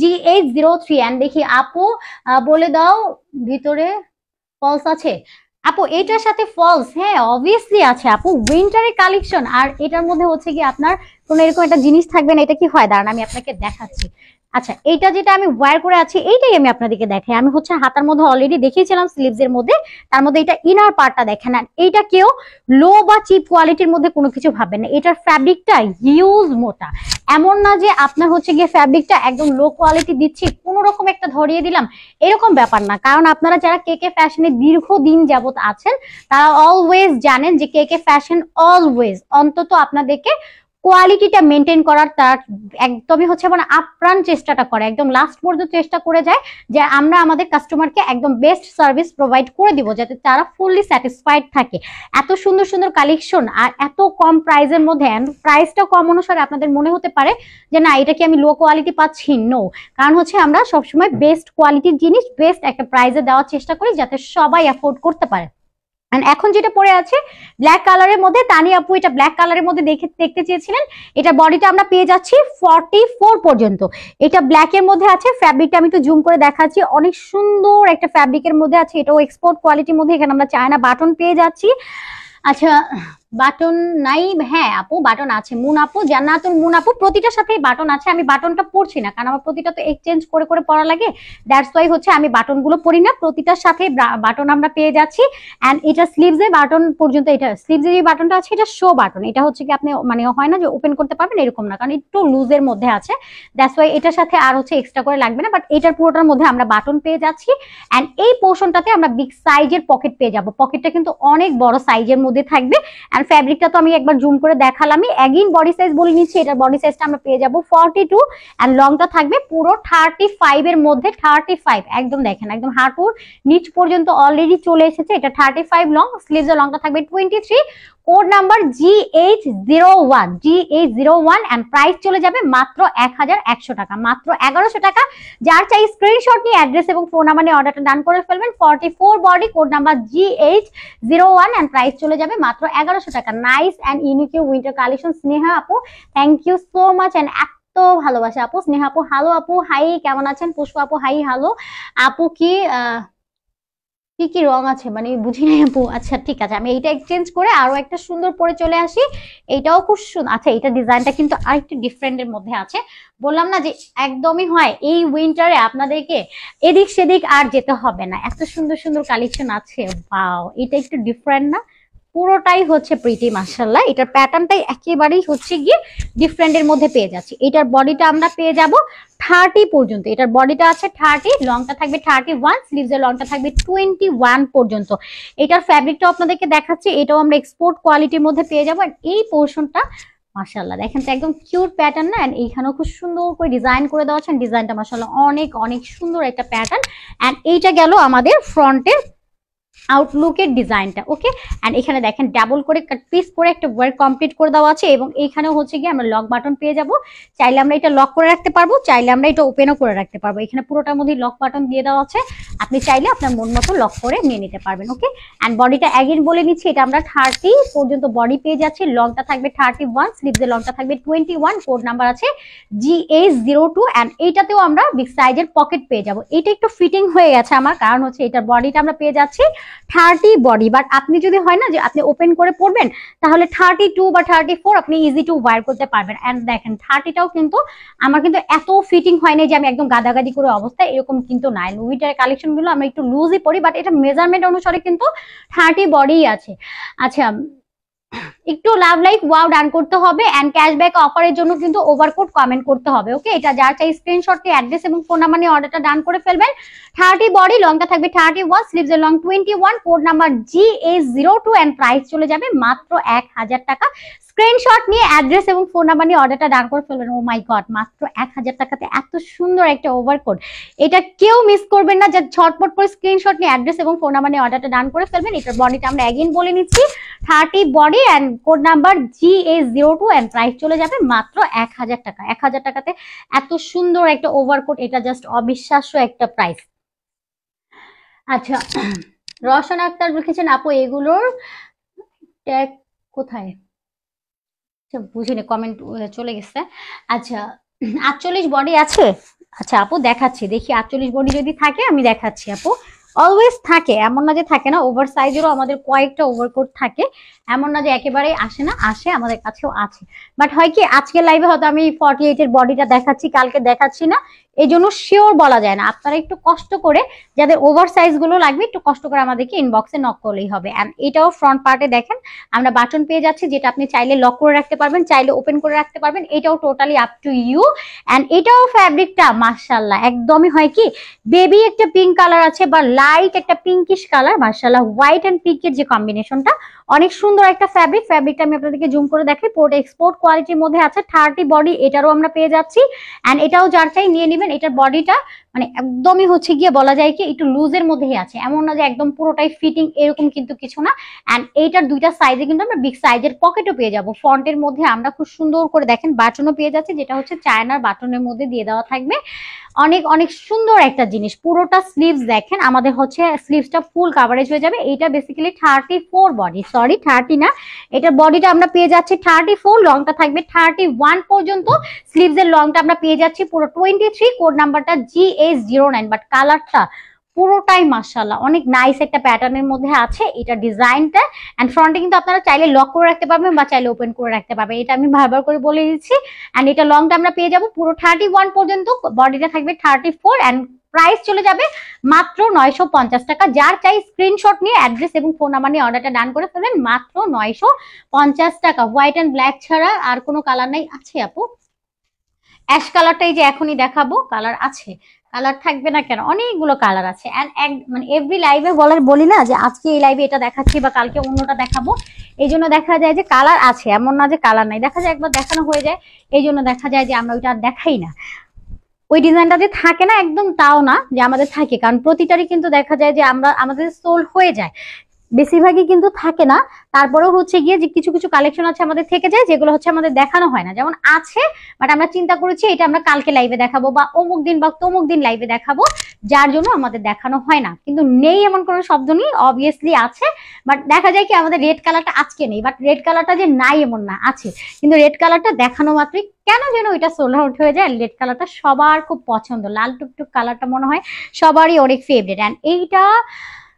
G H zero three and দেখি আপু বলে দাও, ভিতরে ফলস আছে? আপু, এটার সাথে ফলস হ্যাঁ অবভিয়াসলি আছে আপু উইন্টারের কালেকশন আর এটার মধ্যে হচ্ছে কি আপনার কোনো এরকম একটা জিনিস থাকবে না, এটা কি হয়? দাঁড়ান, আমি আপনাকে দেখাচ্ছি। আচ্ছা এইটা যেটা আমি ওয়্যার করে আছি, এইটাই আমি আপনাদেরকে দেখাই। আমি হচ্ছে হাতার মধ্যে অলরেডি দেখিয়েছিলাম স্লিভস এর মধ্যে, তার মধ্যে এটা ইনার পার্টটা দেখেন। আর এইটা কেউ লো বা চিপ কোয়ালিটির মধ্যে কোনো কিছু ভাবেন না। এটার ফ্যাব্রিকটা হিউজ মোটা। এমন না যে আপনার হচ্ছে গিয়ে ফ্যাব্রিকটা একদম লো কোয়ালিটি দিচ্ছি, কোনো রকম একটা ধরিয়ে দিলাম, এরকম ব্যাপার না। কারণ আপনারা যারা কে কে ফ্যাশনে দীর্ঘদিন যাবত আছেন, তারা অলওয়েজ জানেন যে কে কে ফ্যাশন অলওয়েজ অন্তত আপনাদেরকে কোয়ালিটিটা মেনটেন করার তার একদমই হচ্ছে মানে আপ্রাণ চেষ্টাটা করে, একদম লাস্ট পর্যন্ত চেষ্টা করে যায় যে আমরা আমাদের কাস্টমারকে একদম বেস্ট সার্ভিস প্রোভাইড করে দিব যাতে তারা ফুললি স্যাটিসফাইড থাকে। এত সুন্দর সুন্দর কালেকশন আর এত কম প্রাইসের মধ্যে প্রাইসটা কম অনুসারে আপনাদের মনে হতে পারে যে না, এটা কি আমি লো কোয়ালিটি পাচ্ছি? নো কারণ হচ্ছে আমরা সবসময় বেস্ট কোয়ালিটির জিনিস বেস্ট একটা প্রাইসে দেওয়ার চেষ্টা করি যাতে সবাই অ্যাফোর্ড করতে পারে। And এখন যেটা পরে আছে ব্ল্যাক কালারের মধ্যে, তানি আপু এটা ব্ল্যাক কালারের মধ্যে দেখে দেখতে চেয়েছিলেন। এটা বডিটা আমরা পেয়ে যাচ্ছি ফর্টি ফোর পর্যন্ত। এটা ব্ল্যাক এর মধ্যে আছে ফ্যাব্রিকটা আমি একটু জুম করে দেখাচ্ছি। অনেক সুন্দর একটা ফ্যাব্রিকের মধ্যে আছে, এটাও এক্সপোর্ট কোয়ালিটির মধ্যে। এখানে আমরা চায়না বাটন পেয়ে যাচ্ছি। আচ্ছা বাটন নাই হ্যাঁ আপু, বাটন আছে। মুন আপু, জান্নাতুল মুন আপু প্রতিটার সাথেই বাটন আছে। আমি বাটনটা পড়ছি না, কারণ আমার প্রতিটা তো এক্সচেঞ্জ করে করে পড়া লাগে। দ্যাটস ওয়াই হচ্ছে আমি বাটনগুলো পড়ি না। প্রতিটার সাথে বাটন আমরা পেয়ে যাচ্ছি। অ্যান্ড এটা স্লিভসে বাটন পর্যন্ত এটা স্লিভসে যে বাটনটা আছে, এটা শো বাটন। এটা হচ্ছে কি আপনি মানে হয় না যে ওপেন করতে পারবেন, এরকম না। কারণ একটু লুজের মধ্যে আছে। দ্যাটস ওয়াই এটার সাথে আর হচ্ছে এক্সট্রা করে লাগবে না। বাট এটার পুরোটার মধ্যে আমরা বাটন পেয়ে যাচ্ছি। অ্যান্ড এই পোর্শনটাতে আমরা বিগ সাইজের পকেট পেয়ে যাব। পকেটটা কিন্তু অনেক বড় সাইজের মধ্যে থাকবে। ফ্যাব্রিকটা তো আমি একবার জুম করে দেখালামই। অ্যাগিন বডি সাইজ বলে নিচ্ছি, এটার বডি সাইজটা আমরা পেয়ে যাব ফর্টি টু অ্যান্ড লংটা থাকবে পুরো থার্টি ফাইভ এর মধ্যে থার্টি ফাইভ একদম দেখেন, একদম হাঁটুর নিচ পর্যন্ত অলরেডি চলে এসেছে, এটা থার্টি ফাইভ লং স্লিভস লংটা থাকবে twenty three code number G H zero one G H zero one and price চলে যাবে মাত্র এক হাজার একশো টাকা। মাত্র এগারোশো টাকা। যার চাই স্ক্রিনশট নিয়ে অ্যাড্রেস এবং ফোন নাম্বার নিয়ে অর্ডারটা ডান করে ফেলবেন। Forty four body code number G H zero one and price চলে যাবে মাত্র এগারোশো টাকা। Nice and unique winter collection Sneha আপু thank you so much and এত ভালোবাসা আপু। স্নেহা আপু হ্যালো আপু হাই কেমন আছেন? পুষ্প আপু হাই হ্যালো আপু কি আহ, কি কি রং আছে? মানে বুঝি নাই আপু। আচ্ছা ঠিক আছে। আমি এইটা এক্সচেঞ্জ করে আরও একটা সুন্দর পরে চলে আসি। এইটাও খুব সুন্দর আচ্ছা এইটা ডিজাইনটা কিন্তু আরেকটু ডিফারেন্টের মধ্যে আছে। বললাম না যে একদমই হয়, এই উইন্টারে আপনাদেরকে এদিক সেদিক আর যেতে হবে না। এত সুন্দর সুন্দর কালেকশন আছে। বাও এটা একটু ডিফারেন্ট না? পুরোটাই হচ্ছে প্রিটি মার্শাল্লাহ এটার প্যাটার্নটাই একেবারেই হচ্ছে গিয়ে ডিফারেন্টের মধ্যে পেয়ে যাচ্ছি। এটার বডিটা আমরা পেয়ে যাব থার্টি পর্যন্ত। এটার বডিটা আছে থার্টি লংটা থাকবে থার্টি ওয়ান স্লিভসের লংটা থাকবে টোয়েন্টি ওয়ান পর্যন্ত। এটার ফ্যাব্রিকটা আপনাদেরকে দেখাচ্ছি, এটাও আমরা এক্সপোর্ট কোয়ালিটির মধ্যে পেয়ে যাব। এই পোর্শনটা মাশাল্লাহ দেখেন তো একদম কিউট প্যাটার্ন না? And এইখানেও খুব সুন্দর করে ডিজাইন করে দেওয়া আছে। ডিজাইনটা মাশাল্লাহ অনেক অনেক সুন্দর একটা প্যাটার্ন অ্যান্ড এইটা গেল আমাদের ফ্রন্টের আউটলুকের ডিজাইনটা ওকে অ্যান্ড এখানে দেখেন ডাবল করে কাট পিস করে একটা ওয়ার্ক কমপ্লিট করে দেওয়া আছে এবং এখানে হচ্ছে গিয়ে আমরা লক বাটন পেয়ে যাব। চাইলে আমরা এটা লক করে রাখতে পারব, চাইলে আমরা এটা ওপেনও করে রাখতে পারব। এখানে পুরোটার মধ্যে লক বাটন দিয়ে দেওয়া আছে। আপনি চাইলে আপনার মন মতো লক করে নিয়ে নিতে পারবেন ওকে অ্যান্ড বডিটা অ্যাগেন বলে নিচ্ছি, এটা আমরা থার্টি পর্যন্ত বডি পেয়ে যাচ্ছি। লংটা থাকবে থার্টি ওয়ান স্লিভসের লংটা থাকবে টোয়েন্টি ওয়ান কোড নাম্বার আছে G H zero two and এইটাতেও আমরা বিগ সাইজের পকেট পেয়ে যাব। এটা একটু ফিটিং হয়ে গেছে আমার, কারণ হচ্ছে এটার বডিটা আমরা পেয়ে যাচ্ছি। থার্টি বডি বাট আপনি যদি হয় না যে আপনি ওপেন করে পড়বেন, তাহলে থার্টি টু বা থার্টি ফোর আপনি ইজি টু ওয়ার করতে পারবেন। অ্যান্ড দেখেন, থার্টিটাও কিন্তু আমার কিন্তু এত ফিটিং হয় না যে আমি একদম গাদাগাদি করে অবস্থা, এরকম কিন্তু নাই। লুইটার কালেকশনগুলো আমরা একটু লুজই পড়ি বাট এটা মেজারমেন্ট অনুসারে কিন্তু থার্টি বডি আছে। আচ্ছা একটু লাভ লাইক ওয়াও ডান করতে হবে এন্ড ক্যাশব্যাক অফারের জন্য কিন্তু ওভারকোড কমেন্ট করতে হবে ওকে এটা যার চাই স্ক্রিনশট নিয়ে অ্যাড্রেস এবং ফোন নাম্বার নিয়ে অর্ডারটা ডান করে ফেলবেন। থার্টি বডি লংটা থাকবে থার্টি ওয়ান স্লিভস এর long twenty one code number G A zero two and price চলে যাবে মাত্র এক হাজার টাকা। স্ক্রিনশট নিয়ে অ্যাড্রেস এবং ফোন নাম্বার নিয়ে অর্ডারটা ডান করে ফেলবেন। ও মাই গড মাত্র এক হাজার টাকাতে এত সুন্দর একটা ওভারকোড এটা কেউ মিস করবেন না যা ছটপট করে স্ক্রিনশট নিয়ে অ্যাড্রেস এবং ফোন নাম্বার নিয়ে অর্ডারটা ডান করে ফেলবেন। এটার বডিটা আমরা অ্যাগেন বলে নিচ্ছি। Thirty body and code number G A zero two and price চলে যাবে মাত্র এক হাজার টাকা। এক হাজার টাকাতে এত সুন্দর একটা ওভারকোট এটা জাস্ট অবিশ্বাস্য একটা প্রাইস আচ্ছা রওশন আক্তার লিখেছেন, আপু, এগুলোর ট্যাগ কোথায়? আচ্ছা বুঝিনি কমেন্ট চলে গেছে। আচ্ছা আটচল্লিশ বডি আছে? আচ্ছা আপু, দেখাচ্ছি। দেখি, আটচল্লিশ বডি যদি থাকে, আমি দেখাচ্ছি, আপু। অলওয়েজ থাকে, এমন না যে থাকে না ওভার সাইজেরও আমাদের কয়েকটা ওভারকোট থাকে, এমন না যে একেবারেই আসে না, আসে আমাদের কাছেও আছে। বাট হয় কি, আজকে লাইভে হয়তো আমি ফর্টি এইট এর বডিটা দেখাচ্ছি, কালকে দেখাচ্ছি না এই জন্য শিওর বলা যায় না। আপনারা একটু কষ্ট করে, যাদের ওভার সাইজগুলো লাগবে, একটু কষ্ট করে আমাদেরকে ইনবক্সে নক করলেই হবে। এটাও ফ্রন্ট পার্টে দেখেন, আমরা বাটন পেয়ে যাচ্ছি, যেটা আপনি চাইলে লক করে রাখতে পারবেন, চাইলে ওপেন করে রাখতে পারবেন, এটাও totally up to you and এটাও ফ্যাব্রিকটা মার্শাল্লাহ একদমই হয় কি বেবি একটা পিঙ্ক কালার আছে বা লাইট একটা পিঙ্কিশ কালার মার্শাল্লাহ হোয়াইট অ্যান্ড পিঙ্কের যে কম্বিনেশনটা অনেক সুন্দর একটা ফ্যাব্রিক ফ্যাব্রিকটা আমি আপনাদেরকে জুম করে দেখাই। পুরোটা এক্সপোর্ট কোয়ালিটির মধ্যে আছে থার্টি বডি এটারও আমরা পেয়ে যাচ্ছি। অ্যান্ড এটাও যার চাই নিয়ে নেবেন এটার বডিটা মানে একদমই হচ্ছে গিয়ে বলা যায় কি একটু লুজের মধ্যেই আছে। এমন না যে একদম পুরোটাই ফিটিং এরকম কিন্তু কিছু না। অ্যান্ড এইটার দুইটা সাইজে কিন্তু আমরা বিগ সাইজের পকেটও পেয়ে যাব। ফ্রন্টের মধ্যে আমরা খুব সুন্দর করে দেখেন বাটনও পেয়ে যাচ্ছি, যেটা হচ্ছে চায়নার বাটনের মধ্যে দিয়ে দেওয়া থাকবে। অনেক অনেক সুন্দর একটা জিনিস। পুরোটা স্লিভস দেখেন, আমাদের হচ্ছে স্লিভসটা ফুল কাভারেজ হয়ে যাবে। এইটা basically thirty four body sorry thirty না। এটার বডিটা আমরা পেয়ে যাচ্ছি থার্টি ফোর লংটা থাকবে থার্টি ওয়ান পর্যন্ত। স্লিভস এর লংটা আমরা পেয়ে যাচ্ছি পুরো টোয়েন্টি থ্রি কোড নাম্বারটা G S zero nine but কালারটা পুরোটাই মার্শাল্লাহ অনেক নাইস একটা প্যাটার্নের মধ্যে আছে এটা ডিজাইনটা অ্যান্ড ফ্রন্টে কিন্তু আপনারা চাইলে লক করে রাখতে পারবেন বা চাইলে ওপেন করে রাখতে পারবেন। এটা আমি বারবার করে বলে দিচ্ছি। অ্যান্ড এটা লংটা আমরা পেয়ে যাব পুরো থার্টি পর্যন্ত। বডিটা থাকবে থার্টি ফোর অ্যান্ড প্রাইস চলে যাবে মাত্র নয়শো পঞ্চাশ টাকা। যার চাই স্ক্রিনশট নিয়ে অ্যাড্রেস এবং ফোন নাম্বার নিয়ে অর্ডারটা ডান করে ফেলবেন, মাত্র নয়শো পঞ্চাশ টাকা। হোয়াইট অ্যান্ড ব্ল্যাক ছাড়া আর কোনো কালার নাই। আছে আপু? অ্যাশ কালারটাই যে এখনই দেখাবো। কালার আছে। কালার থাকবে না কেন? অনেকগুলো কালার আছে। অ্যান্ড মানে এভরি লাইভে বলার বলি না যে আজকে এই লাইভে এটা দেখাচ্ছি বা কালকে অন্যটা দেখাবো। এই জন্য দেখা যায় যে কালার আছে, এমন না যে কালার নাই। দেখা যায় একবার দেখানো হয়ে যায়। এই জন্য দেখা যায় যে আমরা ওইটা দেখাই না। ওই ডিজাইনটা যে থাকে না একদম তাও না যে আমাদের থাকে, কারণ প্রতিটারই কিন্তু দেখা যায় যে আমরা, আমাদের সোল হয়ে যায়। বেশিরভাগই কিন্তু থাকে না। তারপরেও হচ্ছে গিয়ে যে কিছু কিছু কালেকশন আছে আমাদের থেকে যায়, যেগুলো হচ্ছে আমাদের দেখানো হয় না। যেমন আছে বাট আমরা চিন্তা করেছি এটা আমরা কালকে লাইভে দেখাবো বা অমুক দিন বা তমুক দিন লাইভে দেখাবো, যার জন্য আমাদের দেখানো হয় না। কিন্তু নেই এমন কোনো শব্দ নেই অবভিয়াসলি আছে বাট দেখা যায় কি আমাদের রেড কালারটা আজকে নেই বাট রেড কালারটা যে নাই এমন না, আছে। কিন্তু রেড কালারটা দেখানো মাত্রই কেন যেন ওইটা সোল আউট হয়ে যায়? রেড কালারটা সবার খুব পছন্দ। লাল টুকটুক কালারটা মনে হয় সবারই অনেক ফেভারিট অ্যান্ড এইটা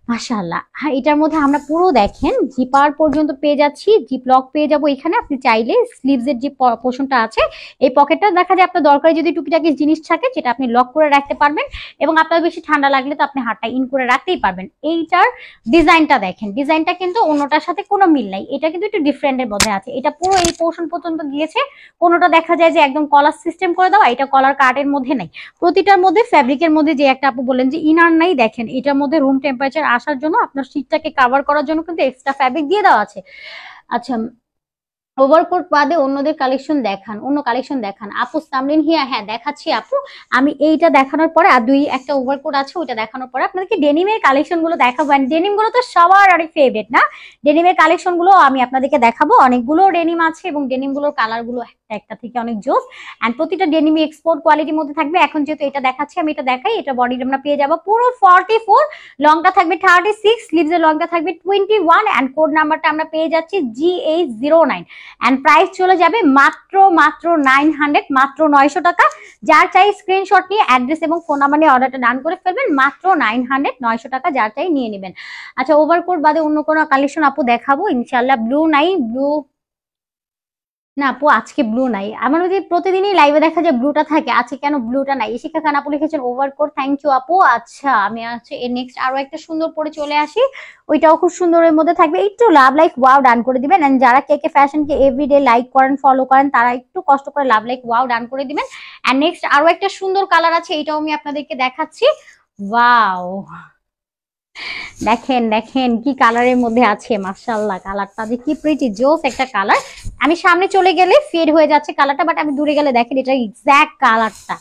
মাশাআল্লাহ। হ্যাঁ এটার মধ্যে আমরা পুরো দেখেন জিপার পর্যন্ত পেয়ে যাচ্ছি জিপ পেয়ে যাব এখানে। আপনি চাইলে স্লিভস এর যে পোর্শনটা আছে, এই পকেটটা দেখা যায় আপনার দরকারি যদি টুকিটাকি জিনিস থাকে যেটা আপনি লক করে রাখতে পারবেন এবং আপনার বেশি ঠান্ডা লাগলে তো আপনি হাতটা ইন করে রাখতেই পারবেন। এইটার ডিজাইনটা দেখেন। ডিজাইনটা কিন্তু অন্যটার সাথে কোনো মিল নাই। এটা কিন্তু একটু ডিফারেন্টের মধ্যে আছে। এটা পুরো এই পোর্শন পর্যন্ত গিয়েছে। কোনোটা দেখা যায় যে একদম কলার সিস্টেম করে দেওয়া, এটা কলার কার্ডের মধ্যে নাই। প্রতিটার মধ্যে ফ্যাব্রিকের মধ্যে যে একটা আপু বললেন যে ইনার নাই, দেখেন, এটার মধ্যে রুম টেম্পারেচার আসার জন্য আপনার সিটটাকে কাভার করার জন্য কিন্তু এক্সট্রা ফ্যাব্রিক দিয়ে দেওয়া আছে। আচ্ছা ওভারকোট বাদে অন্যদের কালেকশন দেখান, অন্য কালেকশন দেখান। আপু, সামরিন হিয়া হ্যাঁ দেখাচ্ছি আপু। আমি এইটা দেখানোর পরে, আর দুই একটা ওভারকোট আছে, ওইটা দেখানোর পরে আপনাদেরকে ডেনিমের কালেকশনগুলো দেখাবো। ডেনিমগুলো তো সবার অনেক ফেভারিট না? ডেনিমের কালেকশনগুলো আমি আপনাদেরকে দেখাবো। অনেকগুলো ডেনিম আছে এবং ডেনিমগুলোর কালারগুলো একটা একটা থেকে অনেক জোস। অ্যান্ড প্রতিটা ডেনিমি এক্সপোর্ট কোয়ালিটির মধ্যে থাকবে। এখন যেহেতু এটা দেখাচ্ছি, আমি এটা দেখাই। এটা বডি আমরা পেয়ে যাব। পুরো ফর্টি ফোর লংটা থাকবে থার্টি সিক্স স্লিভসের লংটা থাকবে টোয়েন্টি ওয়ান অ্যান্ড কোড নাম্বারটা আমরা পেয়ে যাচ্ছি G H zero nine and price চলে যাবে মাত্র মাত্র নাইন হান্ড্রেড মাত্র নয়শো টাকা। যার চাই স্ক্রিনশট নিয়ে অ্যাড্রেস এবং ফোন নাম্বার নিয়ে অর্ডারটা ডান করে ফেলবেন, মাত্র নাইন হান্ড্রেড নয়শো টাকা যার চাই নিয়ে নেবেন। আচ্ছা ওভারকোট বাদে অন্য কোনো কালেকশন আপু দেখাবো? ইনশাল্লাহ ব্লু নাই ব্লু না, আপু, আজকে ব্লু নাই। আমার যদি প্রতিদিনই লাইভে দেখা যায় ব্লুটা থাকে। আজকে কেন ব্লুটা নাই? শিক্ষা খান আপু লিখেছেন ওভারকোট থ্যাংক ইউ আপু। আচ্ছা আমি আছে এর নেক্সট আরও একটা সুন্দর পরে চলে আসি। ওইটাও খুব সুন্দরের মধ্যে থাকবে। একটু লাভ লাইক ওয়াও ডান করে দিবেন। এন্ড যারা কে কে ফ্যাশনকে এভরিডে লাইক করেন ফলো করেন, তারা একটু কষ্ট করে লাভ লাইক ওয়াও ডান করে দিবেন। এন্ড নেক্সট আরও একটা সুন্দর কালার আছে, এটাও আমি আপনাদেরকে দেখাচ্ছি। ওয়াও দেখেন দেখেন কি কালারের মধ্যে আছে মার্শাল্লাহ কালারটা যে কি প্রিটি জোস একটা কালার। আমি সামনে চলে গেলে ফেড হয়ে যাচ্ছে কালারটা বাট আমি দূরে গেলে দেখেন এটা এক্স্যাক্ট কালারটা।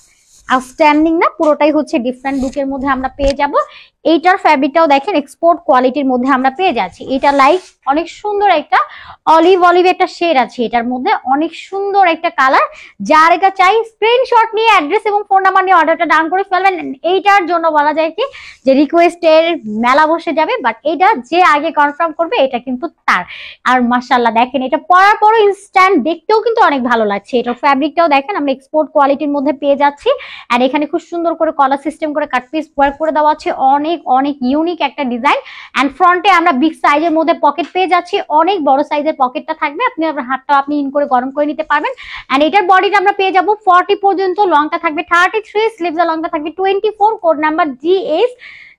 আউটস্ট্যান্ডিং না, পুরোটাই হচ্ছে ডিফারেন্ট লুকের মধ্যে আমরা পেয়ে যাব। এইটার ফ্যাব্রিকটাও দেখেন এক্সপোর্ট কোয়ালিটির মধ্যে আমরা পেয়ে যাচ্ছি। এটা লাইক অনেক সুন্দর একটা অলিভ অলিভ একটা শেড আছে এটার মধ্যে। অনেক সুন্দর একটা কালার যার এটা চাই স্ক্রিনশট নিয়ে অ্যাড্রেস এবং ফোন নাম্বার নিয়ে অর্ডারটা ডাউন করে ফেলবেন। এইটার জন্য বলা যায় কি যে রিকোয়েস্টের মেলা বসে যাবে বাট এটা যে আগে কনফার্ম করবে, এটা কিন্তু তার। আর মাসাল্লাহ দেখেন, এটা পরার পরও ইনস্ট্যান্ট দেখতেও কিন্তু অনেক ভালো লাগছে। এটার ফ্যাব্রিকটাও দেখেন, আমরা এক্সপোর্ট কোয়ালিটির মধ্যে পেয়ে যাচ্ছি। আর এখানে খুব সুন্দর করে কলার সিস্টেম করে কাট পিস ওয়ার্ক করে দেওয়া আছে। অনেক অনেক অনেক ইউনিক একটা ডিজাইন অ্যান্ড ফ্রন্টে আমরা বিগ সাইজের মধ্যে পকেট পেয়ে যাচ্ছি। অনেক বড় সাইজের পকেটটা থাকবে। আপনি আপনার হাতটা আপনি ইন করে গরম করে নিতে পারবেন। অ্যান্ড এটার বডিটা আমরা পেয়ে যাব ফর্টি পর্যন্ত লংটা থাকবে। থার্টি থ্রি স্লিভস লংটা থাকবে। Twenty four code number G S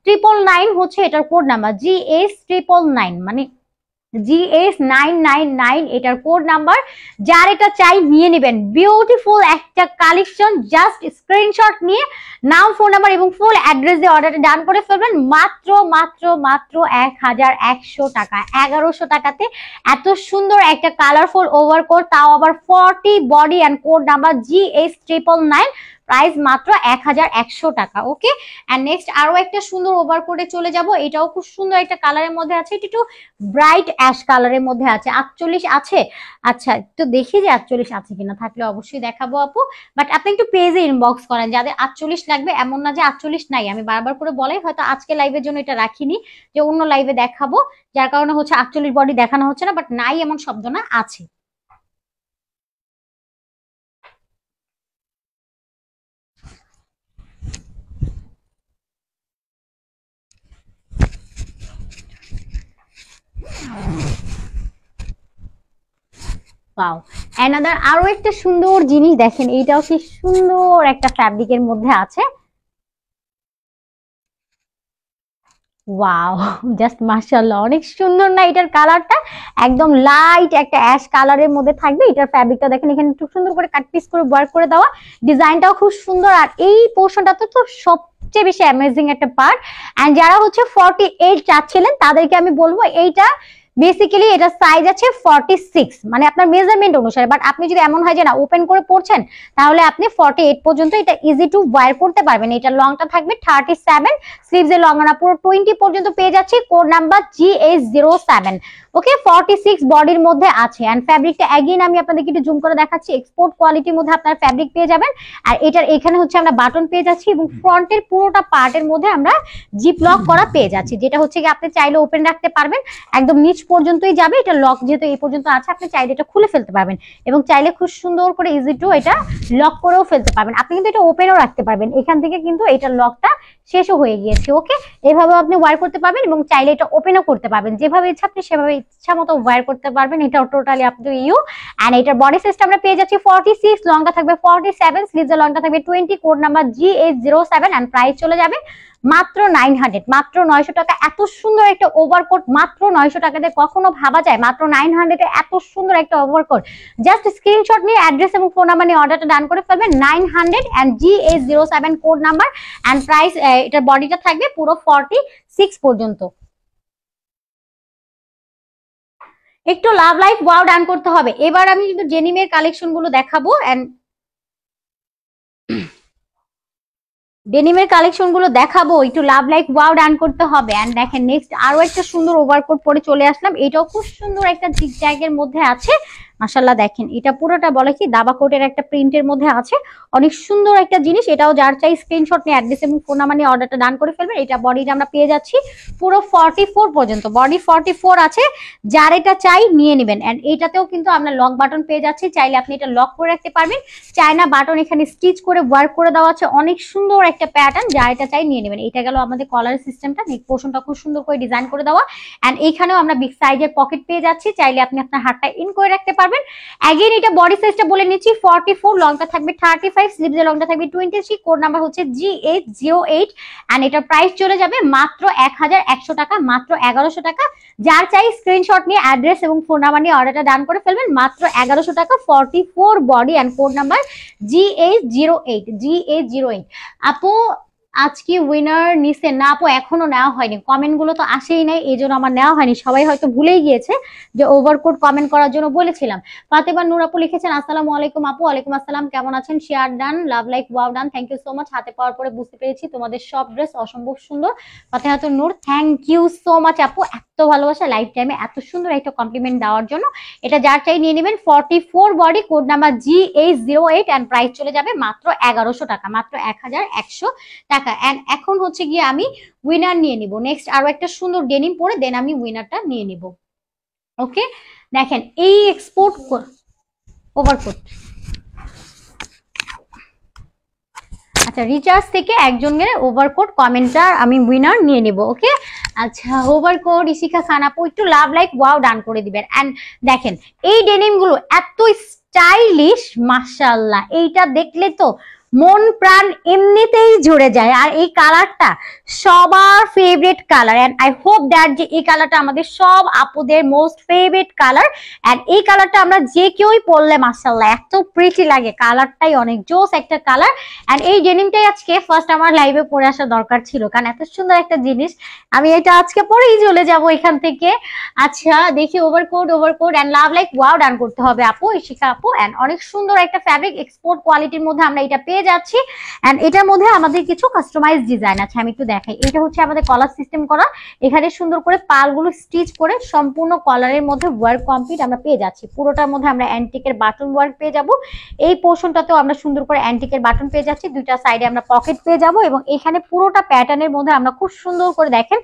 triple nine হচ্ছে এটার code number G S triple nine মানে জিএস নাইন নাইন নাইন এটার কোড নাম্বার যার এটা চাই নিয়ে নেবেন। বিউটিফুল একটা কালেকশন জাস্ট স্ক্রিনশট নিয়ে নাম ফোন নাম্বার এবং ফুল অ্যাড্রেস দিয়ে অর্ডারটা ডান করে ফেলবেন। মাত্র মাত্র মাত্র এক হাজার একশো টাকা, এগারোশো টাকাতে। এত সুন্দর একটা কালারফুল ওভারকোট তাও আবার forty body and code number GS triple nine price মাত্র এক হাজার একশো টাকা, ওকে? অ্যান্ড নেক্সট আরও একটা সুন্দর ওভারকোটে চলে যাব, এটাও খুব সুন্দর একটা কালারের মধ্যে আছে, এটা একটু ব্রাইট অ্যাশ কালারের মধ্যে আছে, আটচল্লিশ আছে? আচ্ছা একটু দেখি যে আটচল্লিশ আছে কিনা, থাকলে অবশ্যই দেখাবো আপু। বাট আপনি একটু পেজে ইনবক্স করেন যাদের আটচল্লিশ লাগবে, এমন না যে আটচল্লিশ নাই, আমি বারবার করে বলাই, হয়তো আজকে লাইভের জন্য এটা রাখিনি, যে অন্য লাইভে দেখাবো, যার কারণে হচ্ছে আটচল্লিশ বডি দেখানো হচ্ছে না বাট নাই এমন শব্দ না, আছে। পাও অ্যানাদার আরও একটা সুন্দর জিনিস দেখেন, এইটাও কি সুন্দর একটা মধ্যে আছে। ওয়াও জাস্ট মার্শাল্লাহ অনেক সুন্দর না এটার কালারটা একদম লাইট একটা অ্যাশ কালারের মধ্যে থাকবে, এটার ফ্যাব্রিকটা দেখেন, এখানে খুব সুন্দর করে কাট পিস করে ওয়ার্ক করে দেওয়া। ডিজাইনটাও খুব সুন্দর, আর এই পোর্শনটা তো তো সবচেয়ে বেশি অ্যামেজিং একটা পার্ট অ্যান্ড যারা হচ্ছে ফর্টি এইট চাচ্ছিলেন, তাদেরকে আমি বলব এইটা বেসিক্যালি এটা সাইজ আছে ফর্টি সিক্স মানে আপনার মেজারমেন্ট অনুসারে। বাট আপনি যদি এমন হয় যে না ওপেন করে পড়ছেন তাহলে আপনি ফর্টি এইট পর্যন্ত এটা ইজি টু ওয়ার করতে পারবেন। এটা লংটা থাকবে থার্টি সেভেন স্লিভস এর লং না পুরো টোয়েন্টি পর্যন্ত পেয়ে যাচ্ছি। Code number G H zero seven okay forty six বডির মধ্যে আছে। অ্যান্ড ফ্যাব্রিকটা অ্যাগেন আমি আপনাদেরকে একটু জুম করে দেখাচ্ছি। এক্সপোর্ট কোয়ালিটির মধ্যে আপনার ফ্যাব্রিক পেয়ে যাবেন। আর এটার এখানে হচ্ছে আমরা বাটন পেয়ে যাচ্ছি এবং ফ্রন্টের পুরোটা পার্টের মধ্যে আমরা জিপ লক করা পেয়ে যাচ্ছি। যেটা হচ্ছে কি আপনি চাইলে ওপেন রাখতে পারবেন। একদম নিচ পর্যন্তই যাবে, এটা লক যেহেতু এই পর্যন্ত আছে, আপনি চাইলে এটা খুলে ফেলতে পারবেন। এবং চাইলে খুব সুন্দর করে ইজি টু এটা লক করেও ফেলতে পারবেন। আপনি কিন্তু এটা ওপেনও রাখতে পারবেন। এখান থেকে কিন্তু এটা লকটা শেষও হয়ে গিয়েছে ওকে এভাবে আপনি ওয়ার করতে পারবেন এবং চাইলে এটা ওপেনও করতে পারবেন। যেভাবে ইচ্ছা আপনি সেভাবে ইচ্ছা মতো ওয়ার করতে পারবেন। এটাও totally up to you and এটার বডি সিস্টেম আমরা পেয়ে যাচ্ছি ফর্টি সিক্স লংটা থাকবে ফর্টি সেভেন স্লিভসের লংটা থাকবে twenty code number G eight zero seven and price চলে যাবে। মাত্র নাইন হান্ড্রেড মাত্র নয়শো টাকা। এত সুন্দর একটা ওভারকোট মাত্র নয়শো টাকাতে কখনো ভাবা যায়, মাত্র নাইন হান্ড্রেডে এত সুন্দর একটা ওভারকোট জাস্ট স্ক্রিনশট নিয়ে অ্যাড্রেস এবং ফোন নাম্বার নিয়ে অর্ডারটা ডান করে ফেলবেন nine hundred and G eight zero seven code number and price এটার বডিটা থাকবে পুরো ফর্টি সিক্স পর্যন্ত। একটু লাভ লাইফ ওয়াও ডান করতে হবে। এবার আমি কিন্তু জেনিমের কালেকশনগুলো দেখাবো এন্ড ডেনিমের কালেকশনগুলো দেখাবো, একটু লাভ লাইক ওয়াও ডান করতে হবে। অ্যান্ড দেখেন নেক্সট আরও একটা সুন্দর ওভারকোট পরে চলে আসলাম। এটাও খুব সুন্দর একটা জিগজ্যাগের মধ্যে আছে। মাসাল্লাহ দেখেন। এটা পুরোটা বলে কি, দাবা কোটের একটা প্রিন্টের মধ্যে আছে। অনেক সুন্দর একটা জিনিস, এটাও যার চাই স্ক্রিনশট নিয়ে অ্যাড্রেস এবং ফোন নাম্বার নিয়ে অর্ডারটা ডান করে ফেলবেন। এটা বডিটা আমরা পেয়ে যাচ্ছি পুরো ফর্টি ফোর পর্যন্ত। বডি ফর্টি ফোর আছে, যার এটা চাই নিয়ে নেবেন। এন্ড এটাতেও কিন্তু আমরা লক বাটন পেয়ে যাচ্ছি। চাইলে আপনি এটা লক করে রাখতে পারবেন। চায়না বাটন এখানে স্টিচ করে ওয়ার্ক করে দেওয়া আছে। অনেক সুন্দর একটা প্যাটার্ন যার এটা চাই নিয়ে নেবেন। এটা গেল আমাদের কলার সিস্টেমটা নেক পোর্শনটা খুব সুন্দর করে ডিজাইন করে দেওয়া। এন্ড এইখানেও আমরা বিগ সাইজের পকেট পেয়ে যাচ্ছি। চাইলে আপনি আপনার হাতটা ইন করে রাখতে পারবেন। অ্যাগেন এটা বডি সাইজটা বলে নিচ্ছি ফর্টি ফোর লংটা থাকবে থার্টি ফাইভ স্লিভস এর লংটা থাকবে টোয়েন্টি থ্রি কোড নাম্বার হচ্ছে জি এইট জিরো প্রাইস চলে যাবে মাত্র এক হাজার একশো টাকা, মাত্র এগারোশো টাকা। যার চাই স্ক্রিনশট নিয়ে অ্যাড্রেস এবং ফোন নাম্বার নিয়ে অর্ডারটা ডান করে ফেলবেন, মাত্র এগারোশো টাকা forty four body and code number G eight zero eight G eight zero eight আপু আজকে উইনার নিছে না আপু এখনও নেওয়া হয়নি। কমেন্টগুলো তো আসেই নাই, এই জন্য আমার নেওয়া হয়নি। সবাই হয়তো ভুলেই গিয়েছে যে ওভারকোট কমেন্ট করার জন্য বলেছিলাম। ফাতেমা নূর আপু লিখেছেন, আসসালামু আলাইকুম আপু, ওয়ালাইকুম আসসালাম, কেমন আছেন? Share done love like wow done thank you so much হাতে পাওয়ার পরে বুঝতে পেরেছি তোমাদের সব ড্রেস অসম্ভব সুন্দর। Fatehatun Noor thank you so much আপু। এত ভালোবাসা লাইফ টাইমে এত সুন্দর একটা কমপ্লিমেন্ট দেওয়ার জন্য। এটা যার চাই নিয়ে নেবেন forty four body code number G eight zero eight and price চলে যাবে মাত্র এগারোশো টাকা, মাত্র এক হাজার একশো টাকা। অ্যান্ড এখন হচ্ছে গিয়ে আমি উইনার নিয়ে নিব। নেক্সট আরও একটা সুন্দর ডেনিম পরে দেন আমি উইনারটা নিয়ে নিব। ওকে দেখেন, এই এক্সপোর্ট ওভারকোট আচ্ছা রিচার্জ থেকে একজনের ওভারকোট কমেন্টার আমি উইনার নিয়ে নিব ওকে আচ্ছা ওভারকোট ইশিকা খান আপু একটু লাভ লাইক ওয়াও ডান করে দিবেন। অ্যান্ড দেখেন, এই ডেনিমগুলো এত স্টাইলিশ মাশাল্লাহ এইটা দেখলে তো মন প্রাণ এমনিতেই জুড়ে যায়। আর এই কালারটা সবার favourite colour and I hope that যে এই কালারটা আমাদের সব আপুদের মোস্ট ফেভারিট কালার এন্ড এই কালারটা আমরা যে কেউই পরলে মাসাল্লাহ এত প্রিটি লাগে। কালারটাই অনেক জোস একটা কালার এন্ড এই ডেনিমটাই আজকে ফার্স্ট আমার লাইভে পরে আসা দরকার ছিল কারণ এত সুন্দর একটা জিনিস। আমি এটা আজকে পরেই চলে যাব এখান থেকে। আচ্ছা দেখি overcoat overcoat and love like wow done করতে হবে আপু শিখা আপু এন্ড অনেক সুন্দর একটা ফ্যাব্রিক এক্সপোর্ট কোয়ালিটির মধ্যে আমরা এটা পেয়ে যাচ্ছি। এটার মধ্যে আমাদের কিছু কাস্টমাইজ ডিজাইন আছে, আমি একটু দেখাই। এটা হচ্ছে আমাদের কলার সিস্টেম করা। এখানে সুন্দর করে পালগুলো স্টিচ করে সম্পূর্ণ কলারের মধ্যে ওয়ার্ক কমপ্লিট আমরা পেয়ে যাচ্ছি। পুরোটার মধ্যে আমরা অ্যান্টিকের বাটন ওয়ার্ক পেয়ে যাব। এই পোর্শনটাতেও আমরা সুন্দর করে অ্যান্টিকের বাটন পেয়ে যাচ্ছি। দুইটা সাইডে আমরা পকেট পেয়ে যাব এবং এখানে পুরোটা প্যাটার্নের মধ্যে আমরা খুব সুন্দর করে দেখেন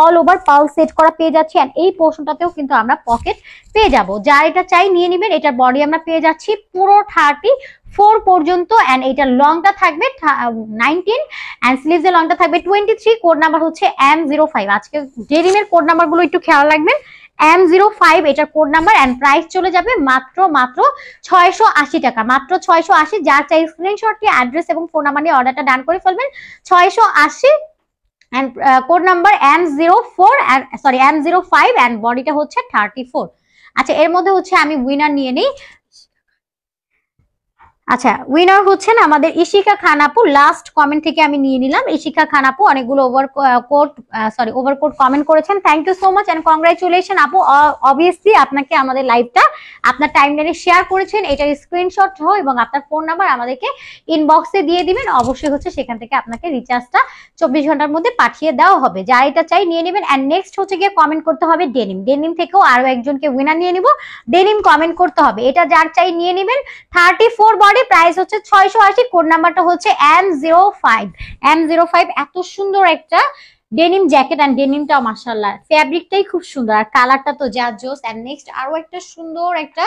অল ওভার পাল সেট করা পেয়ে যাচ্ছি। এন্ড এই পোর্শনটাতেও কিন্তু আমরা পকেট পেয়ে যাব। যা এটা চাই নিয়ে নেবেন, এটার বডি আমরা পেয়ে যাচ্ছি পুরো থার্টি ফোর পর্যন্ত অ্যান্ড এটা লংটা থাকবে নাইনটিন অ্যান্ড স্লিভস এর লংটা থাকবে টোয়েন্টি থ্রি কোড নাম্বার হচ্ছে এম জিরো ফাইভ আজকে ডেরিমের কোড নাম্বারগুলো একটু খেয়াল রাখবেন। এম জিরো ফাইভ এটার কোড নাম্বার অ্যান্ড প্রাইস চলে যাবে মাত্র মাত্র ছয়শো আশি টাকা। মাত্র ছয়শো আশি, যার চাই স্ক্রিনশট দিয়ে অ্যাড্রেস এবং ফোন নাম্বার নিয়ে অর্ডারটা ডান করে ফেলবেন। ছয়শো আশি and code number M zero four sorry M zero five and বডিটা হচ্ছে থার্টি ফোর আচ্ছা এর মধ্যে হচ্ছে আমি উইনার নিয়ে নিই। আচ্ছা উইনার হচ্ছেন আমাদের ইশিকা খানাপু। লাস্ট কমেন্ট থেকে আমি নিয়ে নিলাম। ইশিকা খানাপু অনেকগুলো overcoat sorry overcoat comment করেছেন। Thank you so much and congratulation আপু। অবভিয়াসলি আপনাকে আমাদের লাইভটা আপনার টাইমলাইনে শেয়ার করেছেন। এটার স্ক্রিনশট সহ এবং আপনার ফোন নাম্বার আমাদেরকে ইনবক্সে দিয়ে দিবেন। অবশ্যই হচ্ছে সেখান থেকে আপনাকে রিচার্জটা চব্বিশ ঘণ্টার মধ্যে পাঠিয়ে দেওয়া হবে। যা এটা চাই নিয়ে নেবেন। অ্যান্ড নেক্সট হচ্ছে গিয়ে কমেন্ট করতে হবে ডেনিম ডেনিম থেকেও আরও একজনকে উইনার নিয়ে নিব। ডেনিম কমেন্ট করতে হবে। এটা যার চাই নিয়ে নেবেন। থার্টি ফোর বডি প্রাইস হচ্ছে ছয়শো আশি কোড নাম্বারটা হচ্ছে M zero five M zero five এত সুন্দর একটা ডেনিম জ্যাকেট অ্যান্ড ডেনিমটা মাসাল্লাহ ফ্যাব্রিকটাই খুব সুন্দর। আর কালারটা তো যা জোস অ্যান্ড নেক্সট আরও একটা সুন্দর একটা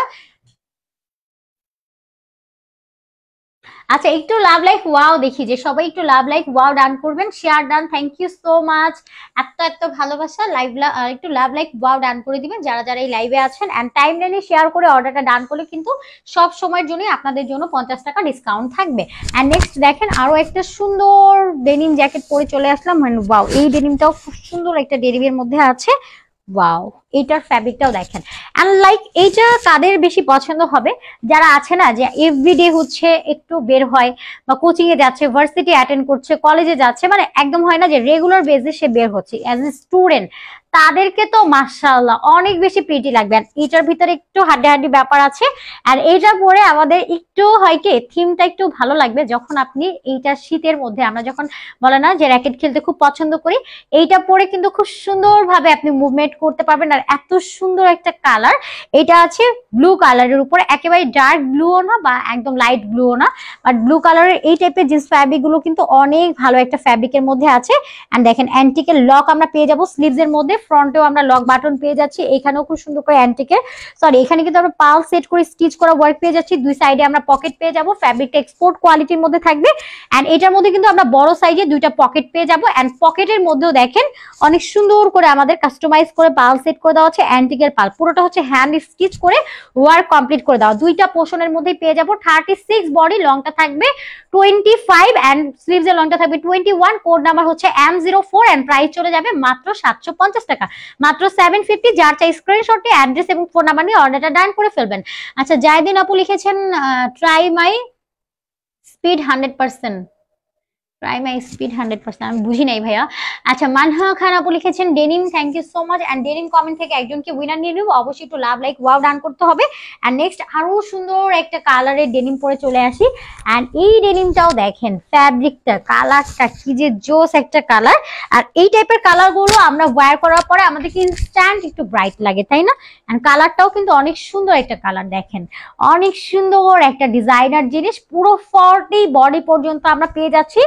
আচ্ছা একটু লাভ লাইক ওয়াও দেখি, যে সবাই একটু লাভ লাইক ওয়াও ডান করবেন share done thank you so much এত এত ভালোবাসা লাইভ একটু লাভ লাইক ওয়াও ডান করে দিবেন, যারা যারা এই লাইভে আছেন। অ্যান্ড টাইম লাইনে শেয়ার করে অর্ডারটা ডান করলে কিন্তু সব সময়ের জন্যই আপনাদের জন্য পঞ্চাশ টাকা ডিসকাউন্ট থাকবে। অ্যান্ড নেক্সট দেখেন আরও একটা সুন্দর ডেনিম জ্যাকেট পরে চলে আসলাম। মানে ওয়াও এই ডেনিমটাও খুব সুন্দর একটা ডেনিমের মধ্যে আছে। ওয়াও এইটার ফ্যাব্রিকটাও দেখেন। অ্যান্ড লাইক এইটা কাদের বেশি পছন্দ হবে? যারা আছে না, যে এভরিডে হচ্ছে, একটু বের হয়, বা যাচ্ছে ভার্সিটি অ্যাটেন্ড করছে কলেজে যাচ্ছে মানে একদম হয় না যে রেগুলার বেসে সে বের হচ্ছে। অ্যাজ এ স্টুডেন্ট তাদেরকে তো মার্শাল্লাহ অনেক বেশি প্রিটি লাগবে। এটার ভিতরে একটু হাড্ডি হাড্ডি ব্যাপার আছে। আর এইটা পরে আমাদের একটু হয় কি থিমটা একটু ভালো লাগবে যখন আপনি এইটা শীতের মধ্যে, আমরা যখন বলে না যে র্যাকেট খেলতে খুব পছন্দ করি, এইটা পরে কিন্তু খুব সুন্দরভাবে আপনি মুভমেন্ট করতে পারবেন। আর এত সুন্দর একটা কালার এটা আছে ব্লু কালারের উপরে। একেবারে ডার্ক ব্লুও না বা একদম লাইট ব্লুও না বাট ব্লু কালারের এই টাইপের জিন্স ফ্যাব্রিকগুলো কিন্তু অনেক ভালো একটা ফ্যাব্রিকের মধ্যে আছে। অ্যান্ড দেখেন অ্যান্টিকের লক আমরা পেয়ে যাব স্লিভস এর মধ্যে ফ্রন্টেও আমরা লক বাটন পেয়ে যাচ্ছি, এখানেও খুব সুন্দর করে অ্যান্টিকের সরি এখানে কিন্তু আমরা পাল সেট করে স্টিচ করা ওয়ার্ক পেয়ে যাচ্ছি, দুই সাইডে আমরা পকেট পেয়ে যাব ফ্যাব্রিকটা এক্সপোর্ট কোয়ালিটির মধ্যে থাকবে এন্ড এটার মধ্যে কিন্তু আমরা বড় সাইজে দুইটা পকেট পেয়ে যাব এন্ড পকেটের মধ্যেও দেখেন অনেক সুন্দর করে আমাদের কাস্টমাইজ করে পাল সেট করে দেওয়া হচ্ছে অ্যান্টিকের পাল পুরোটা হচ্ছে হ্যান্ড স্টিচ করে ওয়ার্ক কমপ্লিট করে দেওয়া, দুইটা পোর্শনের মধ্যেই পেয়ে যাব থার্টি সিক্স বডি লংটা থাকবে টোয়েন্টি ফাইভ অ্যান্ড স্লিভস এর লংটা থাকবে টোয়েন্টি ওয়ান কোড নাম্বার হচ্ছে M zero four and price চলে যাবে মাত্র সাতশো পঞ্চাশ টাকা। মাত্র সেভেন ফিফটি যার চাই স্ক্রিনশটটি অ্যাড্রেস এবং ফোন নাম্বার নিয়ে অর্ডারটা ডান করে ফেলবেন। আচ্ছা জায়দিন আপু লিখেছেন try my speed hundred percent try my speed hundred percent আমি বুঝি নাই ভাইয়া। আচ্ছা মানহা খান আপু লিখেছেন denim thank you so much and denim comment থেকে একজনকে উইনার নিয়ে নেব। অবশ্যই একটু লাভ লাইক ওয়াও ডান করতে হবে। অ্যান্ড নেক্সট আরও সুন্দর একটা কালারের ডেনিম পরে চলে আসি। অ্যান্ড এই ডেনিমটাও দেখেন ফ্যাব্রিকটা কালারটা কি যে জোস একটা কালার আর এই টাইপের কালারগুলো আমরা ওয়্যার করার পরে আমাদেরকে ইনস্ট্যান্ট একটু ব্রাইট লাগে, তাই না? অ্যান্ড কালারটাও কিন্তু অনেক সুন্দর একটা কালার দেখেন। অনেক সুন্দর একটা ডিজাইনার জিনিস, পুরো ফর্টি বডি পর্যন্ত আমরা পেয়ে যাচ্ছি।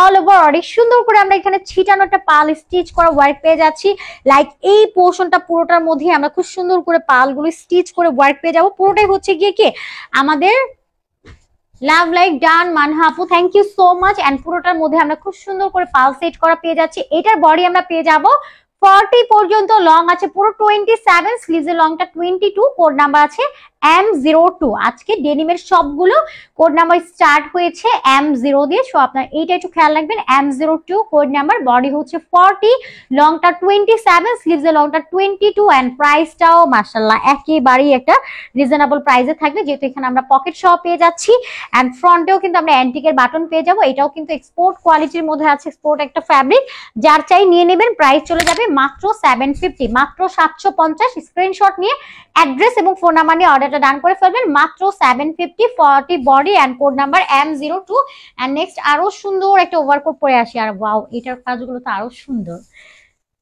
অল ওভার অনেক সুন্দর করে আমরা এখানে ছিটানো একটা পাল স্টিচ করা ওয়ার্ক পেয়ে যাচ্ছি। লাইক এই পোর্শনটা পুরোটার মধ্যে আমরা খুব সুন্দর করে পালগুলো স্টিচ করে ওয়ার্ক পেয়ে যাব। পুরোটাই হচ্ছে গিয়ে কি? আমাদের লাভ লাইক ডান মানহা আপু thank you so much and পুরোটার মধ্যে আমরা খুব সুন্দর করে পাল সেট করা পেয়ে যাচ্ছি। এটার বডি আমরা পেয়ে যাব ফর্টি পর্যন্ত লং আছে। পুরো টোয়েন্টি সেভেন স্লিভের লংটা টোয়েন্টি টু কোড নাম্বার আছে। এম জিরো টু আজকে ডেনিমের সবগুলো কোড নাম্বার স্টার্ট হয়েছে এম জিরো দিয়ে। সো আপনার এইটা একটু খেয়াল রাখবেন M zero two code number body হচ্ছে ফর্টি লংটা টোয়েন্টি সেভেন স্লিভসের লংটা টোয়েন্টি টু অ্যান্ড প্রাইসটাও মার্শাল্লাহ একেবারেই একটা রিজনেবল প্রাইসে থাকবে। যেহেতু এখানে আমরা পকেট সহ পেয়ে যাচ্ছি অ্যান্ড ফ্রন্টেও কিন্তু আমরা অ্যান্টিকের বাটন পেয়ে যাব। এটাও কিন্তু এক্সপোর্ট কোয়ালিটির মধ্যে আছে এক্সপোর্ট একটা ফ্যাব্রিক যার চাই নিয়ে নেবেন প্রাইস চলে যাবে মাত্র সেভেন ফিফটি মাত্র সাতশো পঞ্চাশ। স্ক্রিনশট নিয়ে অ্যাড্রেস এবং ফোন নাম্বার নিয়ে অর্ডারটা ডান করে ফেলবেন। মাত্র seven fifty forty body and code number M zero two and next আরও সুন্দর একটা ওভারকোট পরে আসি আর ওয়াও এটার কাজগুলো তো আরও সুন্দর।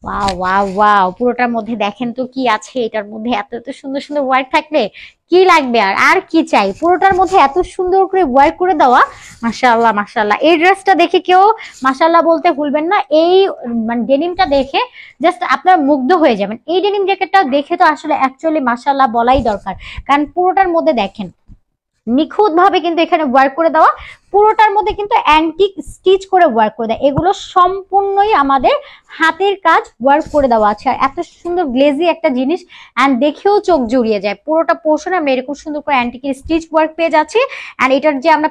ওয়াও ওয়াও ওয়াও পুরোটার মধ্যে দেখেন তো কি আছে? এটার মধ্যে এত এত সুন্দর সুন্দর ওয়ার্ক থাকলে কি লাগবে আর আর কি চাই? পুরোটার মধ্যে এত সুন্দর করে ওয়ার্ক করে দেওয়া, মাশাআল্লাহ মাশাআল্লাহ। এই ড্রেসটা দেখে কেউ, মাশাআল্লাহ বলতে ভুলবেন না, এই মানে ডেনিমটা দেখে জাস্ট আপনার মুগ্ধ হয়ে যাবেন। এই ডেনিম জ্যাকেটটা দেখে তো আসলে অ্যাকচুয়ালি মাশাআল্লাহ বলাই দরকার। কারণ পুরোটার মধ্যে দেখেন নিখুঁত ভাবে কিন্তু এখানে ওয়ার্ক করে দেওয়া পুরোটার মধ্যে কিন্তু অ্যান্টিক স্টিচ করে ওয়ার্ক করে দেয়। এগুলো সম্পূর্ণই আমাদের হাতের কাজ ওয়ার্ক করে দেওয়া আছে। আর এত সুন্দর গ্লেজি একটা জিনিস অ্যান্ড দেখেও চোখ জুড়িয়ে যায়। পুরোটা পোর্শনে আমরা এরকম সুন্দর করে অ্যান্টিকের স্টিচ ওয়ার্ক পেয়ে যাচ্ছি। অ্যান্ড এটার যে আমরা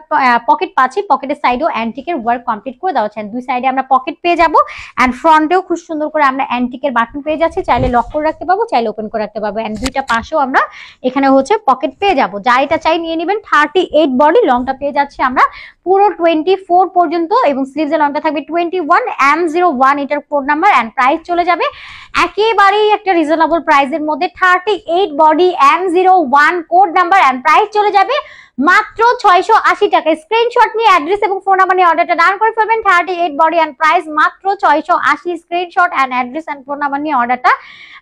পকেট পাচ্ছি পকেটের সাইডেও অ্যান্টিকের ওয়ার্ক কমপ্লিট করে দেওয়া আছে। দুই সাইডে আমরা পকেট পেয়ে যাব। অ্যান্ড ফ্রন্টেও খুব সুন্দর করে আমরা অ্যান্টিকের বাটন পেয়ে যাচ্ছি। চাইলে লক করে রাখতে পারব চাইলে ওপেন করে রাখতে পারব অ্যান্ড দুইটা পাশেও আমরা এখানে হচ্ছে পকেট পেয়ে যাব। যা এটা চাই নিয়ে নেবেন। থার্টি এইট বডি লংটা পেয়ে যাচ্ছি আমরা। পুরো টোয়েন্টি ফোর পর্যন্ত এবং স্লিভস এর লংটা থাকবে twenty one M zero one এটার কোড নাম্বার অ্যান্ড প্রাইস চলে যাবে একেবারেই একটা রিজনেবল প্রাইসের মধ্যে thirty eight body M zero one code number and price চলে যাবে মাত্র ছয়শো আশি টাকা। স্ক্রিনশট নিয়ে অ্যাড্রেস এবং ফোন নাম্বার নিয়ে অর্ডারটা ডান করে ফেলবেন। Thirty eight body and price মাত্র ছয়শো আশি। Screenshot and address and phone number নিয়ে অর্ডারটা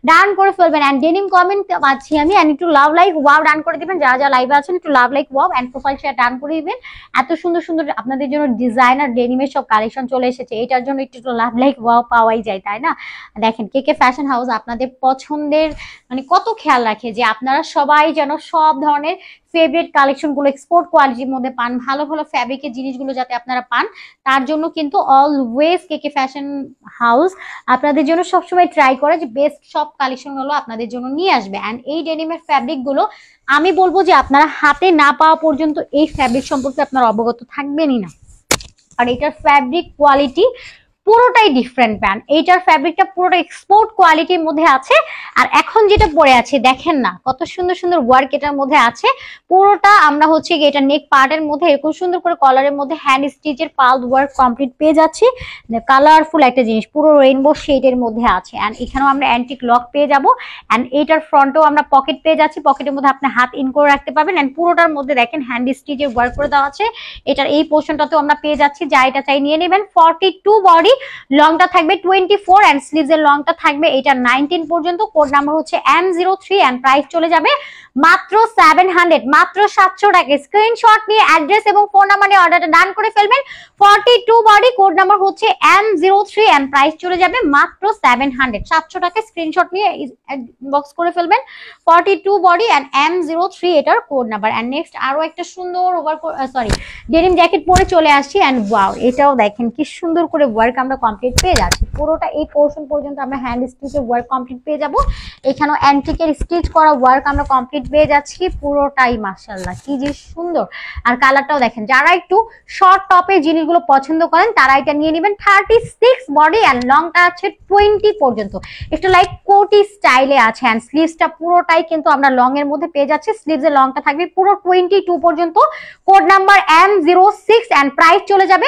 ডান করে ফেলবেন। অ্যান্ড ডেনিম কমেন্ট পাচ্ছি আমি। অ্যান্ড একটু লাভ লাইক ওয়াও ডান করে দিবেন। যারা যা লাইভে আছেন, একটু love like wow and profile share done করে দিবেন। এত সুন্দর সুন্দর আপনাদের জন্য ডিজাইনার ডেনিমের সব কালেকশন চলে এসেছে। এটার জন্য একটু একটু লাভ লাইক ওয়াও পাওয়াই যায়, তাই না? দেখেন, কে কে ফ্যাশন হাউস আপনাদের পছন্দের মানে কত খেয়াল রাখে যে আপনারা সবাই যেন সব ধরনের ফেভারিট কালেকশনগুলো এক্সপোর্ট কোয়ালিটির মধ্যে পান, ভালো ভালো ফ্যাব্রিকের জিনিসগুলো যাতে আপনারা পান, তার জন্য কিন্তু always K K fashion house আপনাদের জন্য সবসময় ট্রাই করে যে বেস্ট সব কালেকশনগুলো আপনাদের জন্য নিয়ে আসবে। অ্যান্ড এই ডেনিমের ফ্যাব্রিকগুলো আমি বলব যে আপনারা হাতে না পাওয়া পর্যন্ত এই ফ্যাব্রিক সম্পর্কে আপনারা অবগত থাকবেনই না। আর এটার ফ্যাব্রিক কোয়ালিটি পুরোটাই ডিফারেন্ট প্যান্ট এইটার ফ্যাব্রিকটা পুরোটা এক্সপোর্ট কোয়ালিটির মধ্যে আছে। আর এখন যেটা পরে আছে, দেখেন না, কত সুন্দর সুন্দর ওয়ার্ক এটার মধ্যে আছে। পুরোটা আমরা হচ্ছে এটা নেক পার্টের মধ্যে এরকম সুন্দর করে কলারের মধ্যে হ্যান্ড স্টিচের পাল ওয়ার্ক কমপ্লিট পেয়ে যাচ্ছি। কালারফুল একটা জিনিস, পুরো রেইনবো শেডের মধ্যে আছে। অ্যান্ড এখানেও আমরা অ্যান্টিক লক পেয়ে যাব। অ্যান্ড এইটার ফ্রন্টেও আমরা পকেট পেয়ে যাচ্ছি। পকেটের মধ্যে আপনি হাত ইন করে রাখতে পারবেন। অ্যান্ড পুরোটার মধ্যে দেখেন হ্যান্ড স্টিচের ওয়ার্ক করে দেওয়া আছে। এটার এই পোর্শনটাতেও আমরা পেয়ে যাচ্ছি। যা এটা চাই নিয়ে নেবেন। ফর্টি টু বডি লংটা থাকবে টোয়েন্টি ফোর অ্যান্ড লংটা থাকবে এটা নাইনটিন পর্যন্ত। কোড নাম্বার হচ্ছে M zero three and price চলে যাবে মাত্র সেভেন হান্ড্রেড মাত্র সাতশো টাকা। স্ক্রিনশট নিয়ে অ্যাড্রেস এবং ফোন নাম্বার নিয়ে অর্ডারটা ডান করে ফেলবেন। Forty two body code number হচ্ছে M zero three and price চলে যাবে মাত্র সেভেন হান্ড্রেড সাতশো টাকা স্ক্রিনশট নিয়ে বক্স করে ফেলবেন। Forty two body and M zero three এটার কোড নাম্বার অ্যান্ড নেক্সট আরও একটা সুন্দর ওভার সরি ডেনিম জ্যাকেট পরে চলে আসছি। অ্যান্ড ওয়াও এটাও দেখেন কি সুন্দর করে ওয়ার্ক আমরা কমপ্লিট পেয়ে যাচ্ছি। পুরোটা এই পোর্শন পর্যন্ত আমরা হ্যান্ড স্টিচের ওয়ার্ক কমপ্লিট পেয়ে যাব। এখানেও অ্যান্টিকের স্টিচ করা ওয়ার্ক আমরা কমপ্লিট পেয়ে যাচ্ছি পুরোটাই মার্শাল্লাহ কি যে সুন্দর। আর কালারটাও দেখেন, যারা একটু শর্ট টপের জিনিসগুলো পছন্দ করেন, তারা এটা নিয়ে নেবেন থার্টি সিক্স বডি অ্যান্ড লংটা আছে টোয়েন্টি পর্যন্ত। একটু লাইক কোটি স্টাইলে আছে অ্যান্ড স্লিভসটা পুরোটাই কিন্তু আমরা লং এর মধ্যে পেয়ে যাচ্ছি। স্লিভসের লংটা থাকবে পুরো টোয়েন্টি টু পর্যন্ত। Code number M zero six and price চলে যাবে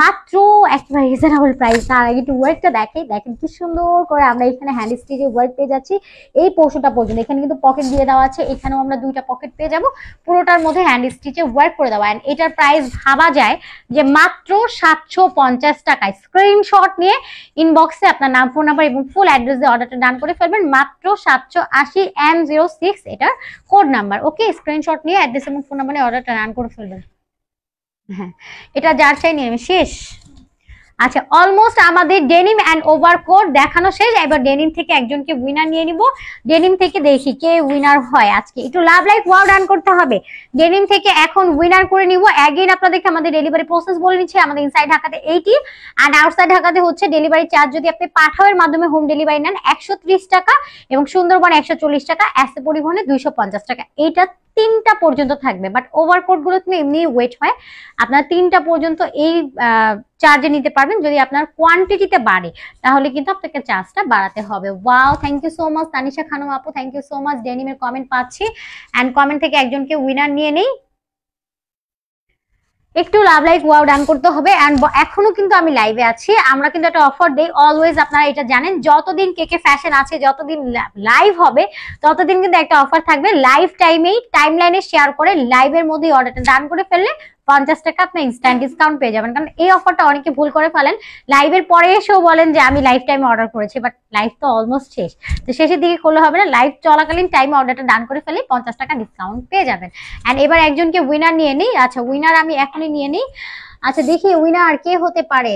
মাত্র একেবারে রিজনেবল প্রাইস তার আগে একটু ওয়ার্কটা দেখে দেখেন কি সুন্দর করে আমরা এখানে হ্যান্ড স্টিচে ওয়ার্ক পেয়ে যাচ্ছি। এই পোর্শনটা পর্যন্ত, এখানে কিন্তু পকেট দিয়ে দেওয়া আছে, এখানেও আমরা দুইটা পকেট পেয়ে যাব। পুরোটার মধ্যে হ্যান্ড স্টিচে ওয়ার্ক করে দেওয়া। এন্ড এটার প্রাইস ভাবা যায় যে মাত্র সাতশো পঞ্চাশ টাকায়। স্ক্রিনশট নিয়ে ইনবক্সে আপনার নাম ফোন নাম্বার এবং ফুল অ্যাড্রেস দিয়ে অর্ডারটা ডান করে ফেলবেন। মাত্র সাতশো আশি এম জিরো সিক্স, এটার কোড নাম্বার ওকে স্ক্রিনশট নিয়ে অ্যাড্রেস এবং ফোন নাম্বার নিয়ে অর্ডারটা ডান করে ফেলবেন। হ্যাঁ এটা যার চাই নিয়ে। শেষ। আচ্ছা অলমোস্ট আমাদের ডেনিম অ্যান্ড ওভারকোট দেখানো শেষ। এবার ডেনিম থেকে একজনকে উইনার নিয়ে নিব। ডেনিম থেকে দেখি কে উইনার হয় আজকে। একটু লাভ লাইক ওয়াও ডান করতে হবে। ডেনিম থেকে এখন উইনার করে নিব। অ্যাগেন আপনাদেরকে আমাদের ডেলিভারি প্রসেস বলে নিচ্ছে। আমাদের ইনসাইড ঢাকাতে এইটি অ্যান্ড আউটসাইড ঢাকাতে হচ্ছে ডেলিভারি চার্জ যদি আপনি পাঠাওয়ের মাধ্যমে হোম ডেলিভারি নেন, একশো ত্রিশ টাকা এবং সুন্দরবন একশো টাকা। অ্যাসে পরিবহনে দুইশো পঞ্চাশ টাকা। এইটা তিনটা পর্যন্ত থাকবে বাট ওভারকোটগুলো কিন্তু এমনি ওয়েট হয়। আপনার তিনটা পর্যন্ত এই চার্জে নিতে পারবেন। যদি আপনার কোয়ান্টিটিতে বাড়ে, তাহলে কিন্তু আপনাকে চার্জটা বাড়াতে হবে। Wow thank you so much Tanisha Khanam আপু থ্যাংক ইউ সো মাচ ডেনিমের কমেন্ট পাচ্ছি। অ্যান্ড কমেন্ট থেকে একজনকে উইনার নিয়ে নেই। একটু লাভ লাইক ওয়াও ডান করতে হবে। অ্যান্ড এখনও কিন্তু আমি লাইভে আছি। আমরা কিন্তু একটা অফার দেই। অলওয়েজ আপনারা এটা জানেন, যতদিন কে কে ফ্যাশন আছে, যতদিন লাইভ হবে, ততদিন কিন্তু একটা অফার থাকবে। লাইভ টাইমেই টাইম লাইনে শেয়ার করে লাইভের মধ্যেই অর্ডারটা ডান করে ফেললে পঞ্চাশ টাকা আপনি ইনস্ট্যান্ট ডিসকাউন্ট পেয়ে যাবেন। কারণ এই অফারটা অনেকে ভুল করে ফেলেন। লাইভের পরে এসেও বলেন যে, আমি লাইফ টাইমে অর্ডার করেছি বাট লাইফ তো অলমোস্ট শেষ। তো শেষের দিকে করলে হবে না লাইভ চলাকালীন টাইমে অর্ডারটা ডান করে ফেলে পঞ্চাশ টাকা ডিসকাউন্ট পেয়ে যাবেন। অ্যান্ড এবার একজনকে উইনার নিয়ে নিই। আচ্ছা উইনার আমি এখনই নিয়ে নিই। আচ্ছা দেখি উইনার কে হতে পারে।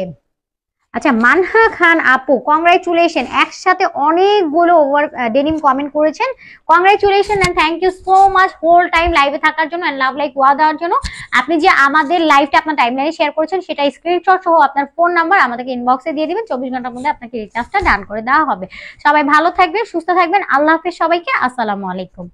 আচ্ছা মানহা খান আপু কংগ্রাচুলেশন একসাথে অনেকগুলো ওভার ডেনিম কমেন্ট করেছেন। Congratulation and thank you so much whole time লাইভে থাকার জন্য এন্ড লাভ লাইক ওয়া দেওয়ার জন্য। আপনি যে আমাদের লাইভটা আপনার টাইমলাইনে শেয়ার করেছেন সেটা স্ক্রিনশট সহ আপনার ফোন নাম্বার আমাদেরকে ইনবক্সে দিয়ে দিবেন। চব্বিশ ঘণ্টার মধ্যে আপনাকে রিচার্জটা ডান করে দেওয়া হবে। সবাই ভালো থাকবেন, সুস্থ থাকবেন। আল্লাহ হাফিজ সবাইকে। আসসালামু আলাইকুম।